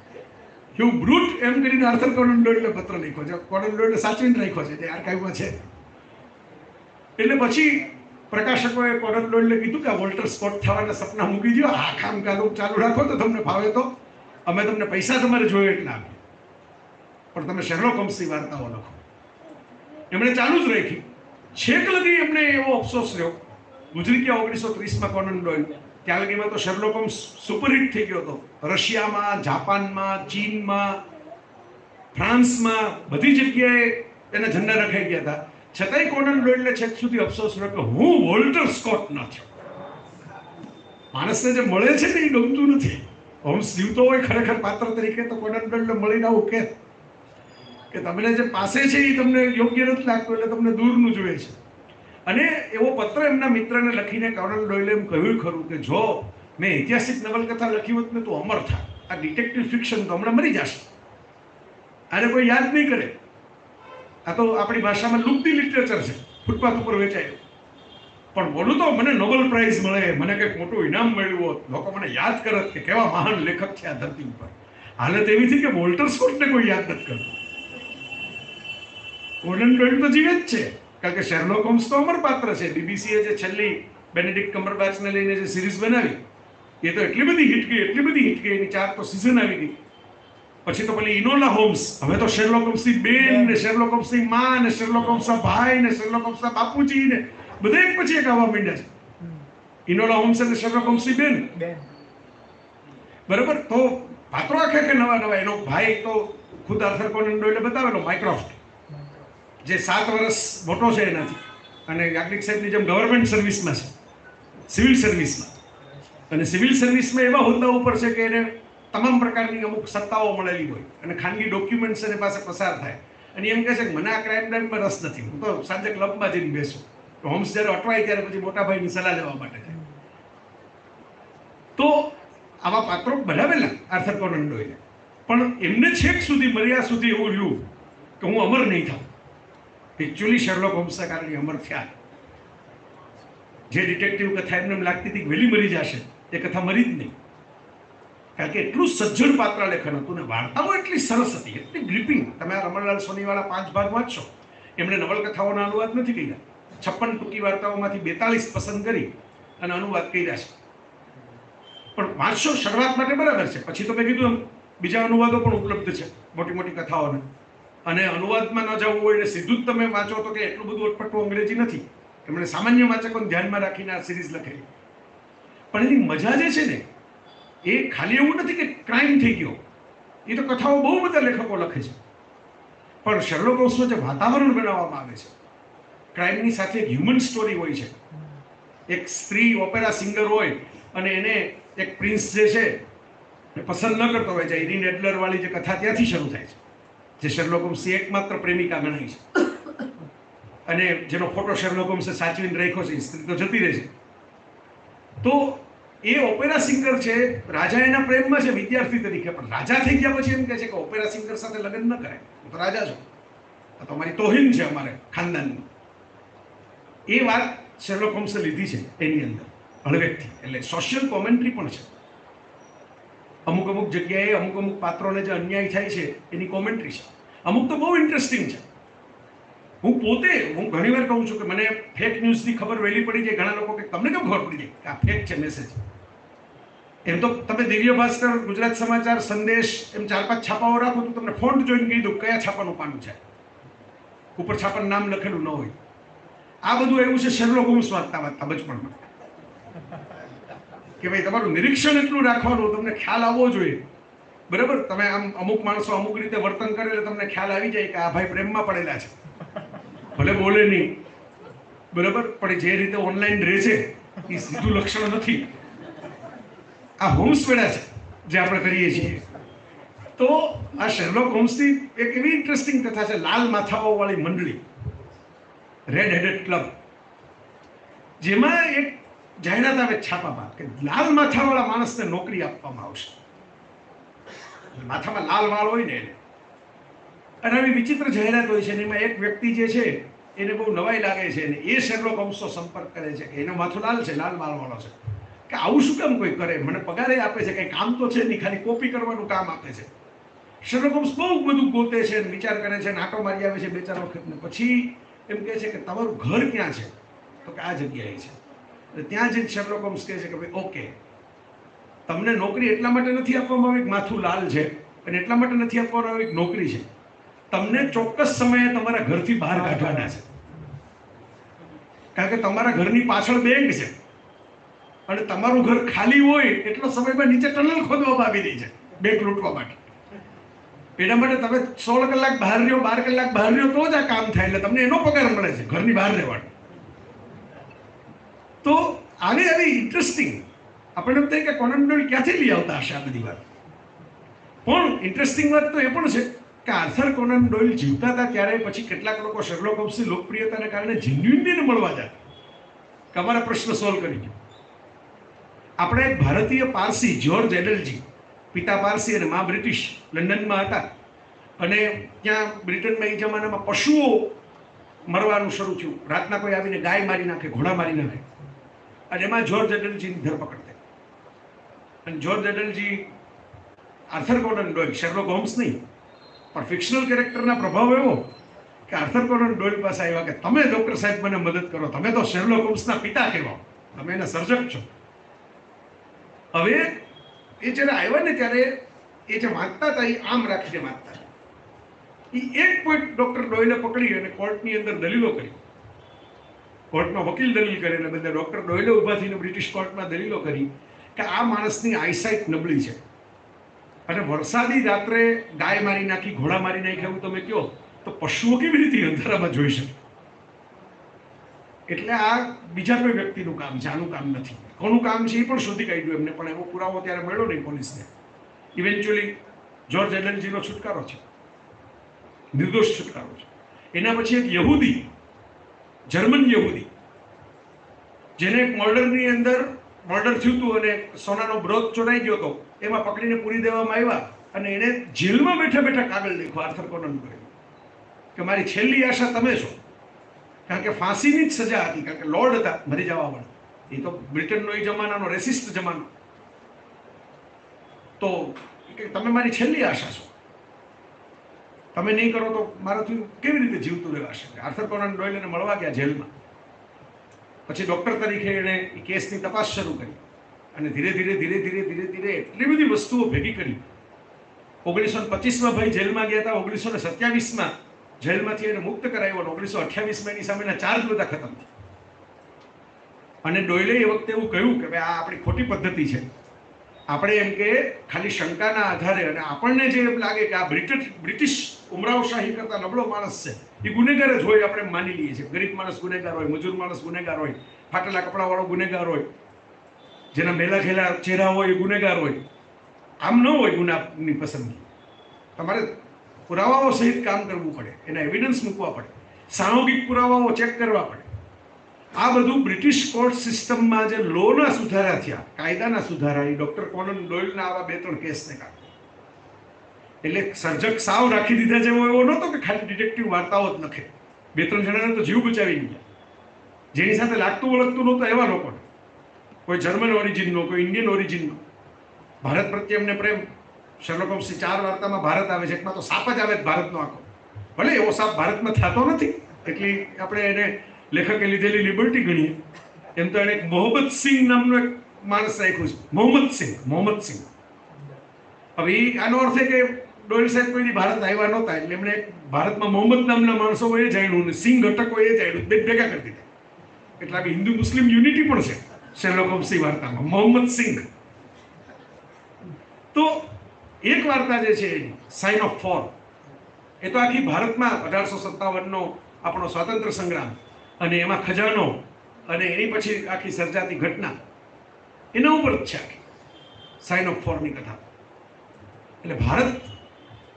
એવું બ્રુટ એમ કરીને આર્થર કોનન ડોઇલને પત્ર લખ્યો છે. કોનન ડોઇલે સાચવીને રાખ્યો છે, તે આર્કાઇવમાં છે. એટલે પછી પ્રકાશકોએ કોનન ડોઇલને કીધું કે આ વોલ્ટર સ્કોટ થવાના સપના મૂકી દો આ કામ ચાલુ ચાલુ રાખો તો તમને ફાવે તો. અમે તમને પૈસા તમારે જોઈએ એટલા આપીએ. પણ તમે શેરલો કમ્સી વાર્તાઓ લખો. એમણે ચાલુ જ રાખી છેક લગી એમને એવો અફસોસ રહ્યો. ગુજરી ગયા ઓગણીસો ત્રીસમાં કોનન ડોઇલ ત્યાં લગીમાં તો શર્લોક સુપરહિટ થઈ ગયો હતો. રશિયામાં, જાપાનમાં, ચીનમાં, ફ્રાન્સમાં બધી જગ્યાએ એના ઝંડા રખાઈ ગયા હતા. છતાંય કોનન ડોઇલને છેક સુધી અફસોસ રહ્યો કે હું વોલ્ટર સ્કોટ ન થયો માણસને જે મળે છે ને એ ગમતું નથી. હોમ્સ જીવતો હોય ખરેખર પાત્ર તરીકે તો કોનન ડોઇલને મળીને આવું કે કે તમને જે પાસે છે એ તમને યોગ્ય નથી લાગતું, એટલે તમને દૂરનું જોઈએ છે. અને એવો પત્ર એમના મિત્રને લખીને કર્નલ ડોયલે એમ કહ્યું ખરું કે, જો મેં ઐતિહાસિક નવલકથા લખી હોત ને તો અમર થાય આ ડિટેક્ટિવ ફિક્શન તો હમણાં મરી જશે. આને કોઈ યાદ નહીં કરે. આ તો આપણી ભાષામાં લુપ્તી લિટરેચર છે, ફૂટપાથ ઉપર વેચાય પણ બોલું તો મને નોબેલ પ્રાઇઝ મળે, મને કંઈક મોટું ઇનામ મળ્યું હોત. લોકો મને યાદ કરત કે કેવા મહાન લેખક છે આ ધરતી ઉપર. હાલત એવી છે કે વોલ્ટર સ્કોટને કોઈ યાદ નથી કરતું. કોનન ડોઇલ તો જીવે જ છે. કારણ કે શેરલોક હોમ્સ તો અમરપાત્ર છે. બીબીસીએ જે છેલ્લી બેનેડિક્ટ કમ્બરબેચને લઈને જે સિરીઝ બનાવી એ તો એટલી બધી હિટ ગઈ એટલી બધી હિટ ગઈ એની ચાર તો સિઝન આવી ગઈ. પછી તો પેલી ઇનોલા હોમ્સ હવે તો શેરલોક હોમ્સની બેન ને શેરલોક હોમ્સની માં ને શેરલોક હોમ્સના ભાઈ ને શેરલોક હોમ્સના બાપુજી ને બધા એક પછી એક આવવા માંડ્યા છે. ઇનોલા હોમ્સ અને શેરલોક હોમ્સની બેન. બરાબર? તો પાત્રો આખે કે નવા નવા એનો ભાઈ તો ખુદ આર્થર કોનન ડોઇલે બતાવેલો માઇક્રોફ્ટ જે સાત વર્ષ મોટો છે એનાથી. અને યાજ્ઞિક સાહેબની જેમ ગવર્મેન્ટ સર્વિસમાં છે. સિવિલ સર્વિસમાં અને સિવિલ સર્વિસમાં એવા હોદ્દા ઉપર છે કે એને તમામ પ્રકારની અમુક સત્તાઓ મળેલી હોય અને ખાનગી ડોક્યુમેન્ટ્સ એને પાસે પસાર થાય. અને એમ કહે છે કે મને આ ક્રાઇમ બ્રાન્ચમાં રસ નથી. હું તો સાંજે ક્લબમાં જઈને બેસું. તો હોમ્સ જ્યારે અટવાય ત્યારે પછી મોટા ભાઈની સલાહ લેવા માટે જાય. તો આવા પાત્રો બનાવેલા આર્થર કોનન ડોઇલે પણ એમને છેક સુધી, મર્યા સુધી એવું રહ્યું કે હું અમર નહીં થાઉં. એકચ્યુઅલી શર્લોક હોમ્સના કારણે અમર થયા. જે ડિટેક્ટિવ કથા એમને એમ લાગતી હતી કે વહેલી મરી જશે. એ કથા મરી જ નહીં. કારણ કે એટલું સજ્જડ પાત્ર લેખન હતું ને વાર્તાઓ એટલી સરસ હતી, એટલી ગ્રીપિંગ તમે આ રમણલાલ સોનીવાળા પાંચ ભાગ વાંચશો. એમણે નવલકથાઓના અનુવાદ નથી કર્યા. છપ્પન ટૂંકી વાર્તાઓમાંથી બેતાલીસ પસંદ કરી અને અનુવાદ કર્યા છે. પણ વાંચશો શરૂઆત માટે બરાબર છે. પછી તો મેં કીધું એમ, બીજા અનુવાદો પણ ઉપલબ્ધ છે મોટી મોટી કથાઓને. અને અનુવાદમાં ન જવું હોય એટલે સીધું જ તમે વાંચો તો કે એટલું બધું અટપટું અંગ્રેજી નથી. એમણે સામાન્ય વાચકોને ધ્યાનમાં રાખીને આ સિરીઝ લખેલી. પણ એની મજા જે છે ને, એ ખાલી એવું નથી કે ક્રાઇમ થઈ ગયો. એ તો કથાઓ બહુ બધા લેખકો લખે છે. પણ શેરલોક હોમ્સનું જે વાતાવરણ બનાવવામાં આવે છે ક્રાઇમની સાથે એક હ્યુમન સ્ટોરી હોય છે. એક સ્ત્રી ઓપેરા સિંગર હોય અને એને એક પ્રિન્સ જે છે પસંદ ન કરતો હોય છે. ઇરિન એડલર વાળી જે કથા ત્યાંથી શરૂ થાય છે. જે શેરલોક હોમ્સની એકમાત્ર પ્રેમિકા ગણાય છે. અને જેનો ફોટો શેરલોક હોમ્સે સાચવીને રાખ્યો છે સ્ત્રી તો જતી રહે છે. તો એ ઓપેરા સિંગર છે, રાજા એના પ્રેમમાં છે, વિદ્યાર્થી તરીકે. પણ રાજા થઈ ગયા પછી એમ કહે છે કે ઓપેરા સિંગર સાથે લગ્ન ન કરાય. હું તો રાજા છું. આ તો અમારી તોહિન છે અમારે ખાનદાનની. એ વાત શેરલોક હોમ્સે લીધી છે એની અંદર, હળવેકથી. એટલે સોશિયલ કોમેન્ટ્રી પણ છે. અમુક અમુક જગ્યાએ અમુક અમુક પાત્રોને જે અન્યાય થાય છે, એની કોમેન્ટ્રી છે. અમુક તો બહુ ઇન્ટરેસ્ટિંગ છે. હું પોતે, હું ઘણી વાર કહું છું કે મને ફેક ન્યૂઝની ખબર વહેલી પડી જાય, ઘણા લોકો કે, તમને કેમ ખબર પડી જાય? આ ફેક છે મેસેજ એમ તો તમે દિવ્ય ભાસ્કર ગુજરાત સમાચાર, સંદેશ, એમ ચાર પાંચ છાપાઓ રાખો તો તમને ફોન્ટ જોઈને કહી દઉં કયા છાપાનું પાનું છે. ઉપર છાપાનું નામ લખેલું ન હોય. આ બધું એવું છે શેરલો હોમ્સ વાંચતા વાંચતા બચપણમાં. કે ભાઈ, તમારું નિરીક્ષણ એટલું રાખવાનું, તમને ખ્યાલ આવવો જોઈએ. બરાબર? તમે આમ અમુક માણસો અમુક રીતે વર્તન કરે એટલે તમને ખ્યાલ આવી જાય કે આ ભાઈ પ્રેમમાં પડેલા છે. ભલે બોલે નહીં. બરાબર? પણ જે રીતે ઓનલાઈન રહે છે, એ સીધું લક્ષણ નથી. આ હોમ્સવેડા છે, જે આપણે કરીએ છીએ. તો આ શેરલોક હોમ્સની એક એવી ઇન્ટરેસ્ટિંગ કથા છે, લાલ માથાઓ વાળી મંડળી. રેડ હેડેડ ક્લબ જેમાં એક જાહેરાત આવે છાપામાં કે લાલ માથાવાળા માણસને નોકરી આપવામાં આવશે. માથામાં લાલ વાળ હોય ને એને. અને આવી વિચિત્ર જાહેરાત હોય છે એમાં એક વ્યક્તિ જે છે, એને બહુ નવાઈ લાગે છે અને એ શેરલોક હોમ્સનો સંપર્ક કરે છે કે એનો માથું લાલ છે, લાલ વાળવાળો છે. કે આવું શું કામ કોઈ કરે? મને પગારે આપે છે, કંઈ કામ તો છે નહીં, ખાલી કોપી કરવાનું કામ આપે છે. શેરલોક હોમ્સ બહુ બધું ગોતે છે વિચાર કરે છે, નાટો મારી આવે છે બે ચાર વખત પછી એમ કહે છે કે તમારું ઘર ક્યાં છે? તો કે આ જગ્યાએ છે. અને ત્યાં જઈને શેરલોક હોમ્સ કહે છે કે ભાઈ ઓકે તમને નોકરી એટલા માટે નથી આપવામાં આવી? માથું લાલ છે. અને એટલા માટે નથી આપવામાં આવી? નોકરી છે. તમને ચોક્કસ સમયે તમારા ઘરથી બહાર કાઢવાના છે. કારણ કે તમારા ઘરની પાછળ બેંક છે. અને તમારું ઘર ખાલી હોય એટલો સમયમાં નીચે ટનલ ખોદવામાં આવી રહી છે, બેંક લૂંટવા માટે. એના માટે તમે સોળ કલાક બહાર રહ્યો, બાર કલાક બહાર રહ્યો, તો જ આ કામ થાય. એટલે તમને એનો પગાર મળે છે, ઘરની બહાર રહેવાનો. તો આવી આવી ઇન્ટરેસ્ટિંગ આપણે એમ થાય કે કોનન ડોઇલ ક્યાંથી લઈ આવતા હશે આ બધી વાત? પણ ઇન્ટરેસ્ટિંગ વાત તો એ પણ છે કે આર્થર કોનન ડોઇલ જીવતા હતા ત્યારે પછી કેટલાક લોકો શેરલોક હોમ્સની લોકપ્રિયતાને કારણે જીન્યુઇનલીને મળવા જાય. કે અમારા પ્રશ્ન સોલ્વ કરી દો આપણે એક ભારતીય પારસી, જ્યોર્જ એડલજી પિતા પારસી અને મા બ્રિટિશ લંડનમાં હતા. અને ત્યાં બ્રિટનમાં એ જમાનામાં પશુઓ મરવાનું શરૂ થયું. રાતના કોઈ આવીને ગાય મારી નાખે, ઘોડા મારી નાખે. અને એમાં જ્યોર્જ એડલજીની ધરપકડ થઈ. અને George Edalji Arthur Conan Doyle Sherlock Holmes નહીં, પણ ફિક્શનલ કેરેક્ટરના પ્રભાવ એવો કે આર્થર કોનન ડોઇલ પાસે આવ્યા કે તમે ડોક્ટર સાહેબ મને મદદ કરો, તમે તો શેરલોક હોમ્સના પિતા કહેવાઓ, તમે એના સર્જક છો. હવે એ જ્યારે આવ્યા ને ત્યારે એ જે વાંચતા હતા એ આમ રાખીને વાંચતા હતા. એ એક પોઈન્ટ ડૉક્ટર ડોયલે પકડી અને કોર્ટની અંદર દલીલો કરી. કોર્ટનો વકીલ દલીલ કરે એટલે બધા ડૉક્ટર ડોયલે ઊભા થઈને બ્રિટિશ કોર્ટમાં દલીલો કરી કે આ માણસની આઈસાઇટ નબળી છે. અને વરસાદી રાત્રે ગાય મારી નાખી, ઘોડા મારી નાખી, એવું તમે કહો, તો પશુઓ કેવી રીતે અંધારામાં જોઈ શકે? એટલે આ બીજા કોઈ વ્યક્તિનું કામ છે, આનું કામ નથી. કોનું કામ છે એ પણ શોધી કાઢ્યું એમને, પણ એવો પુરાવો ત્યારે મળ્યો નહીં પોલીસને. ઇવેન્ચ્યુઅલી જ્યોર્જ એલનજીનો છુટકારો છે. નિર્દોષ છુટકારો છે. એના પછી એક યહૂદી જર્મન યહૂદી, જેને એક મર્ડરની અંદર મર્ડર થયું હતું અને સોનાનો બ્રોથ ચોરાઈ ગયો હતો, એમાં પકડીને પૂરી દેવામાં આવ્યા અને એને જેલમાં બેઠા બેઠા કાગળ લખ્યો, આર્થર કોનન કર્યું કે મારી છેલ્લી આશા તમે છો. કારણ કે ફાંસીની જ સજા હતી, કારણ કે લોર્ડ હતા, મરી જવા વાળા. એ તો બ્રિટનનો એ જમાનાનો રેસિસ્ટ જમાનો. તો તમે મારી છેલ્લી આશા છો. તમે નહીં કરો તો મારાથી કેવી રીતે જીવતું રહેવાશે? આર્થર કોનન ડોયલ એને મળવા ગયા જેલમાં. પછી ડૉક્ટર તરીકે એણે કેસની તપાસ શરૂ કરી. અને ધીરે ધીરે ધીરે ધીરે ધીરે ધીરે એટલી બધી વસ્તુઓ ભેગી કરી. ઓગણીસો પચીસમાં ભાઈ જેલમાં ગયા હતા, ઓગણીસો ને સત્યાવીસમાં જેલમાંથી એને મુક્ત કરાયો અને ઓગણીસો અઠ્યાવીસમાં એની સામેના ચાર્જ બધા ખતમ અને ડોયલે એ વખતે એવું કહ્યું કે ભાઈ આ આપણી ખોટી પદ્ધતિ છે. આપણે એમ કે ખાલી શંકાના આધારે અને આપણને જે એમ લાગે કે આ બ્રિટિશ બ્રિટિશ ઉમરાવશાહી કરતા નબળો માણસ છે, એ ગુનેગાર જ હોય આપણે માની લઈએ છીએ. ગરીબ માણસ ગુનેગાર હોય, મજૂર માણસ ગુનેગાર હોય, ફાટેલા કપડાવાળો ગુનેગાર હોય, જેના મેલા ખેલા ચહેરા હોય એ ગુનેગાર હોય, આમ ન હોય ગુનાની પસંદગી. તમારે પુરાવાઓ સહિત કામ કરવું પડે, એના એવિડન્સ મૂકવા પડે. સામૂહિક પુરાવાઓ ચેક કરવા પડે. આ બધું બ્રિટિશ કોર્ટ સિસ્ટમમાં જે લોના સુધારા થયા, કાયદાના સુધારા, એ ડોક્ટર કોનન ડોયલના આવા બે ત્રણ કેસને કારણે. એટલે સર્જક સાવ રાખી દીધા જેવો એવો નહોતો કે ખાલી ડિટેક્ટિવ વાર્તાઓ જ લખે. બે ત્રણ જણાને તો જીવ બચાવી ગયા જેની સાથે લાગતું ઓળખતું નહોતું એવા લોકો કોઈ જર્મન ઓરિજિનનો, કોઈ ઇન્ડિયન ઓરિજિનનો. ભારત પ્રત્યે એમને પ્રેમ. શર્લોક હોમ્સની ચાર વાર્તામાં ભારત આવે છે, એકમાં તો સાપ જ આવે ભારતનો આખો. ભલે એવો સાપ ભારતમાં થતો નથી, એટલી આપણે એને લેખકે લીધેલી લિબર્ટી ગણીએ. એમ તો એને એક મોહમ્મદ સિંહ નામનો એક માણસ રાખ્યું છે. મોહમ્મદ સિંહ મોહમ્મદ સિંહ. હવે એ આનો અર્થ એ કે ડોયલ સાહેબ કોઈ ભારત આવ્યા નહોતા એટલે એમણે ભારતમાં મોહમ્મદ નામના માણસો એ જાણ્યું ને સિંહ ઘટકો એ જાણ્યું. બે ભેગા કરી દીધા. એટલે આવી હિન્દુ મુસ્લિમ યુનિટી પણ છે શેરલોક હોમ્સની વાર્તામાં. મોહમ્મદ સિંઘ. તો એક વાર્તા જે છે સાઇન ઓફ ફોર એ તો આખી ભારતમાં અઢારસો સત્તાવનનો આપણો સ્વાતંત્ર્ય સંગ્રામ. અને એમાં ખજાનો અને એની પછી આખી સર્જાતી ઘટના. એના ઉપર જ છે આખી. સાઇન ઓફ ફોરની કથા. એટલે ભારત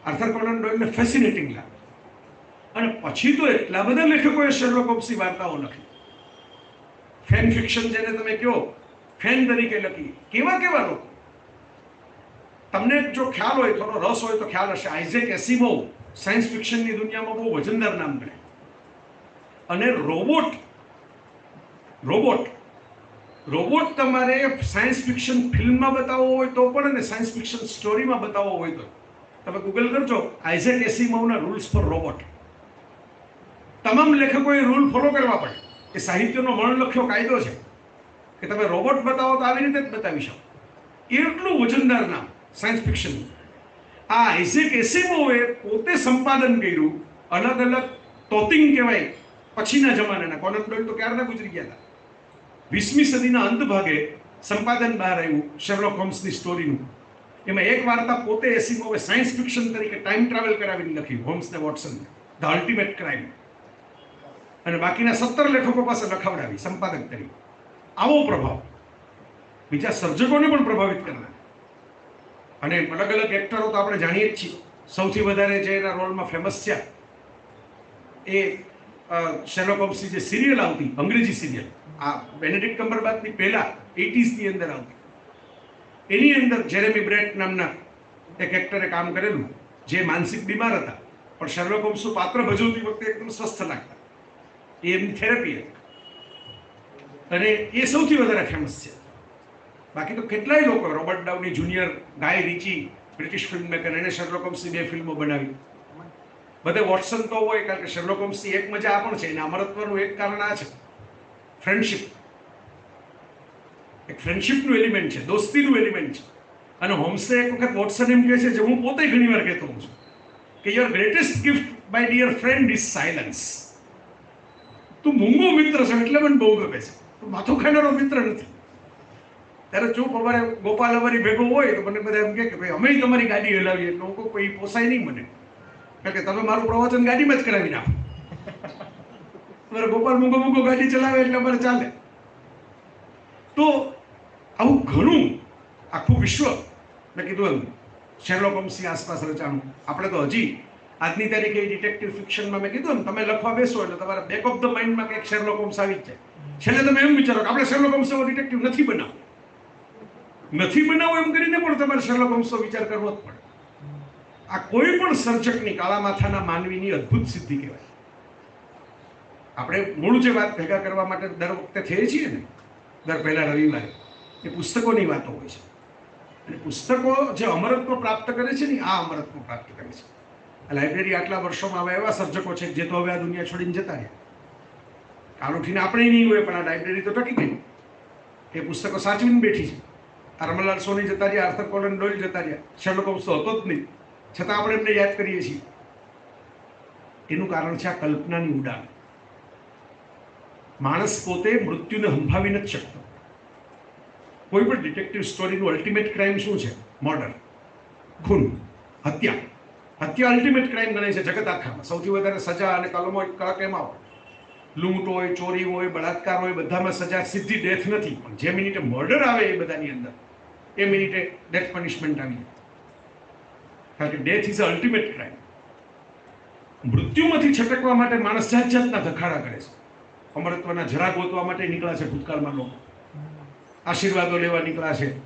આર્થર કોનન ડોયલને ફેસિનેટિંગ લાગે. અને પછી તો એટલા બધા લેખકોએ શેરલોક હોમ્સની વાર્તાઓ લખી. ફેન ફિક્શન જેને તમે કહો ફેન તરીકે લખી. કેવા કેવા લોકો? તમને જો ખ્યાલ હોય, થોડો રસ હોય તો ખ્યાલ હશે. આઇઝેક એસીમો સાયન્સ ફિક્શનની દુનિયામાં બહુ વજનદાર નામ ગણે. અને રોબોટ રોબોટ રોબોટ તમારે સાયન્સ ફિક્શન ફિલ્મમાં બતાવવો હોય તો પણ અને સાયન્સ ફિક્શન સ્ટોરીમાં બતાવવો હોય તો. તમે ગૂગલ કરજો આઇઝેક એસિમોવના રૂલ્સ ફોર રોબોટ તમામ લેખકોએ રૂલ ફોલો કરવા પડે. એ સાહિત્યનો મણલખ્યો કાયદો છે. કે તમે રોબોટ બતાવો તો આવી રીતે જ બતાવી શકો. એટલું વજનદાર નામ, સાયન્સ ફિક્શન. આ આઇઝેક એસિમોવે પોતે સંપાદન કર્યું, અલગ અલગ તોતિંગ કહેવાય. પછીના જમાનાના કોનન ડોયલ તો ક્યારના ગુજરી ગયા હતા? વીસમી સદીના અંત ભાગે સંપાદન બહાર આવ્યું શેરલોક હોમ્સની સ્ટોરીનું. એમાં એક વાર્તા પોતે એસીમોવે સાયન્સ ફિક્શન તરીકે ટાઈમ ટ્રાવેલ કરાવીને લખી હોમ્સ ને વોટસન ધ અલ્ટિમેટ ક્રાઇમ. અને બાકીના સત્તર લેખકો પાસે લખાવડાવી સંપાદક તરીકે આવો પ્રભાવ. બીજા સર્જકોને પણ પ્રભાવિત કરનાર. અને અલગ અલગ એક્ટરો તો આપણે જાણીએ જ છીએ. સૌથી વધારે જે એના રોલમાં ફેમસ છે એ શેરલોક હોમ્સની જે સિરિયલ આવતી, અંગ્રેજી સિરિયલ આ બેનેડિક્ટ કમ્બરબાચની પહેલા એટીઝની અંદર આવતી. એની અંદર જેરેમી બ્રેટ નામના એક એક્ટરે કામ કરેલું, જે માનસિક બીમાર હતા, પણ શેરલોક હોમ્સનું પાત્ર ભજવતી વખતે એકદમ સ્વસ્થ લાગતા. એ એમની થેરપી હતી. અને એ સૌથી વધારે ફેમસ છે. બાકી તો કેટલાય લોકો, Robert Downey junior Guy Ritchie British film maker એને શેરલોક હોમ્સની બે ફિલ્મો બનાવી. બધે વોટસન તો હોય, કારણ કે શેરલોક એક મજા આ પણ છે, એના અમરત્વનું એક કારણ આ છે. ફ્રેન્ડશિપ એક ફ્રેન્ડશિપનું એલિમેન્ટ છે, દોસ્તીનું એલિમેન્ટ છે. અને હોમ્સે એક વખત વોટસન એમ કહે છે જે હું પોતે ઘણી વાર કહેતો હોઉં છું, કે your greatest gift my dear friend is silence તું મૂંગો મિત્ર છે, એટલે મને બહુ ગમે છે. માથું ખાનારો મિત્ર નથી. ત્યારે ચૂપ અમારે ગોપાલ અમારી ભેગો હોય, તો મને બધા એમ કહે કે ભાઈ, અમે તમારી ગાડી હલાવીએ. હું કોઈ પોસાય નહીં મને. કારણ કે તમે મારું પ્રવચન ગાડીમાં જ કરાવી નાખો. અમારે ગોપાલ મૂંગો મૂંગો ગાડી ચલાવે એટલે અમારે ચાલે. તો આવું ઘણું આખું વિશ્વ મેં કીધું એમ શેરલોક હોમ્સની આસપાસ રચાણું. આપણે તો હજી આજની તારીખે ડિટેક્ટિવ ફિક્શનમાં મેં કીધું ને તમે લખવા બેસો એટલે તમારા બેક ઓફ ધ માઇન્ડમાં કંઈક શેરલોક હોમ્સ આવી જ જાય. છેલ્લે તમે એમ વિચારો કે આપણે શેરલોક હોમ્સ ડિટેક્ટિવ નથી બનાવો નથી બનાવો એમ કરીને પણ તમારે શેરલોક હોમ્સનો વિચાર કરવો જ પડે. આ કોઈ પણ સર્જકની કાળા માથાના માનવીની અદ્ભુત સિદ્ધિ કહેવાય. આપણે મૂળ જે વાત ભેગા કરવા માટે દર વખતે થઈએ છીએ ને, દર પહેલા રવિવારે, એ પુસ્તકોની વાતો હોય છે. અને પુસ્તકો જે અમરત્વ પ્રાપ્ત કરે છે ને, આ અમરત્વ પ્રાપ્ત કરે છે. આ લાઇબ્રેરી આટલા વર્ષોમાં આવા એવા સર્જકો છે જે તો હવે આ દુનિયા છોડીને જતા રહ્યા. કાલ ઉઠીને આપણે નહીં હોય, પણ આ લાઇબ્રેરી તો ટકી ગઈ. એ પુસ્તકો સાચવીને બેઠી છે. આ રમલાલ સોની જતા રહ્યા, આર્થર કોલન ડોયલ જતા રહ્યા. શેરલોક તો હતો જ નહીં. છતાં આપણે એમને યાદ કરીએ છીએ. એનું કારણ છે આ કલ્પનાની ઉડાન. માણસ પોતે મૃત્યુને હંભાવી નથી શકતો. કોઈ પણ ડિટેક્ટિવ સ્ટોરીનું અલ્ટિમેટ ક્રાઇમ શું છે? મર્ડર ખૂન. હત્યા. હત્યા અલ્ટિમેટ ક્રાઇમ ગણાય છે જગત આખામાં. સૌથી વધારે સજા અને કલમો કડક એમાં હોય. લૂંટ હોય, ચોરી હોય, બળાત્કાર હોય, બધામાં સજા, સીધી ડેથ નથી. પણ જે મિનિટે મર્ડર આવે એ બધાની અંદર, એ મિનિટે ડેથ પનિશમેન્ટ આવી જાય કારણ કે ડેથ ઇઝ અલ્ટિમેટ ક્રાઇમ મૃત્યુમાંથી છટકવા માટે માણસ જાત જાતના ધખાડા કરે છે. અમરત્વના જરા ગોતવા માટે નીકળ્યા છે ભૂતકાળમાં લોકો. આશીર્વાદો લેવા નીકળ્યા છે.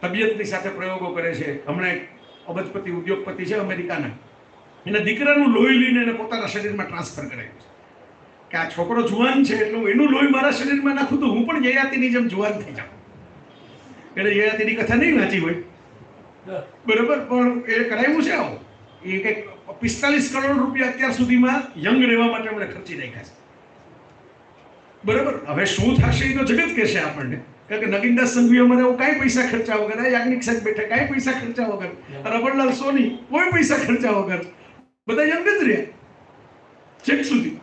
તબિયતની સાથે પ્રયોગો કરે છે. હમણાં એક અબજપતિ ઉદ્યોગપતિ છે અમેરિકાના. એના દીકરાનું લોહી લઈને એને પોતાના શરીરમાં ટ્રાન્સફર કરાવ્યું છે. કે આ છોકરો જુવાન છે એટલે એનું લોહી મારા શરીરમાં નાખું તો હું પણ જયાતિની જેમ જુવાન થઈ જાઉં. એટલે જયાતિની કથા નહીં વાંચી હોય. બરોબર પણ એ કરાવ્યું છે આવું? એ કંઈક પિસ્તાલીસ કરોડ રૂપિયા અત્યાર સુધીમાં યંગ રહેવા માટે એમણે ખર્ચી નાખ્યા છે. બરોબર હવે શું થશે એ તો જગત કહેશે આપણને. કારણ કે નગીનદાસ સંઘવી અમારે એવું કાંઈ પૈસા ખર્ચા વગર યાજ્ઞિક સાહેબ બેઠા કાંઈ પૈસા ખર્ચા વગર રબરલાલ સોની કોઈ પૈસા ખર્ચા વગર બધા યંગ જ રહ્યા. છેક સુધી.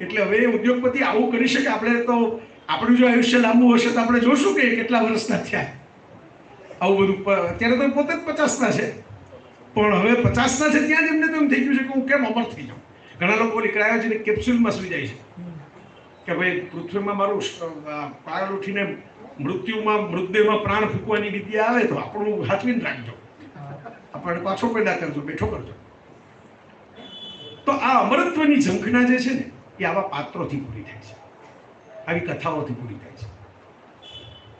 એટલે હવે ઉદ્યોગપતિ આવું કરી શકે આપણે તો આપણું જો આયુષ્ય લાંબુ હશે તો આપણે જોશું કે કેટલા વર્ષના થયા. આવું બધું અત્યારે તો પોતે જ પચાસના છે. પણ હવે પચાસના છે ત્યાં જ એમને તો એમ થઈ ગયું છે કે હું કેમ અમર થઈ જાઉં? ઘણા લોકો નીકળાયા છે ને કેપ્સ્યુલમાં સુઈ જાય છે. કે ભાઈ પૃથ્વીમાં મારું પાયલ ઉઠીને મૃત્યુમાં, મૃતદેહમાં પ્રાણ ફૂંકવાની વિધિ આવે તો આપણું હાથવીને રાખજો. આપણને પાછો પેદા કરજો, બેઠો કરજો. તો આ અમરત્વની ઝંખના જે છે ને, એ આવા પાત્રોથી પૂરી થાય છે. આવી કથાઓથી પૂરી થાય છે.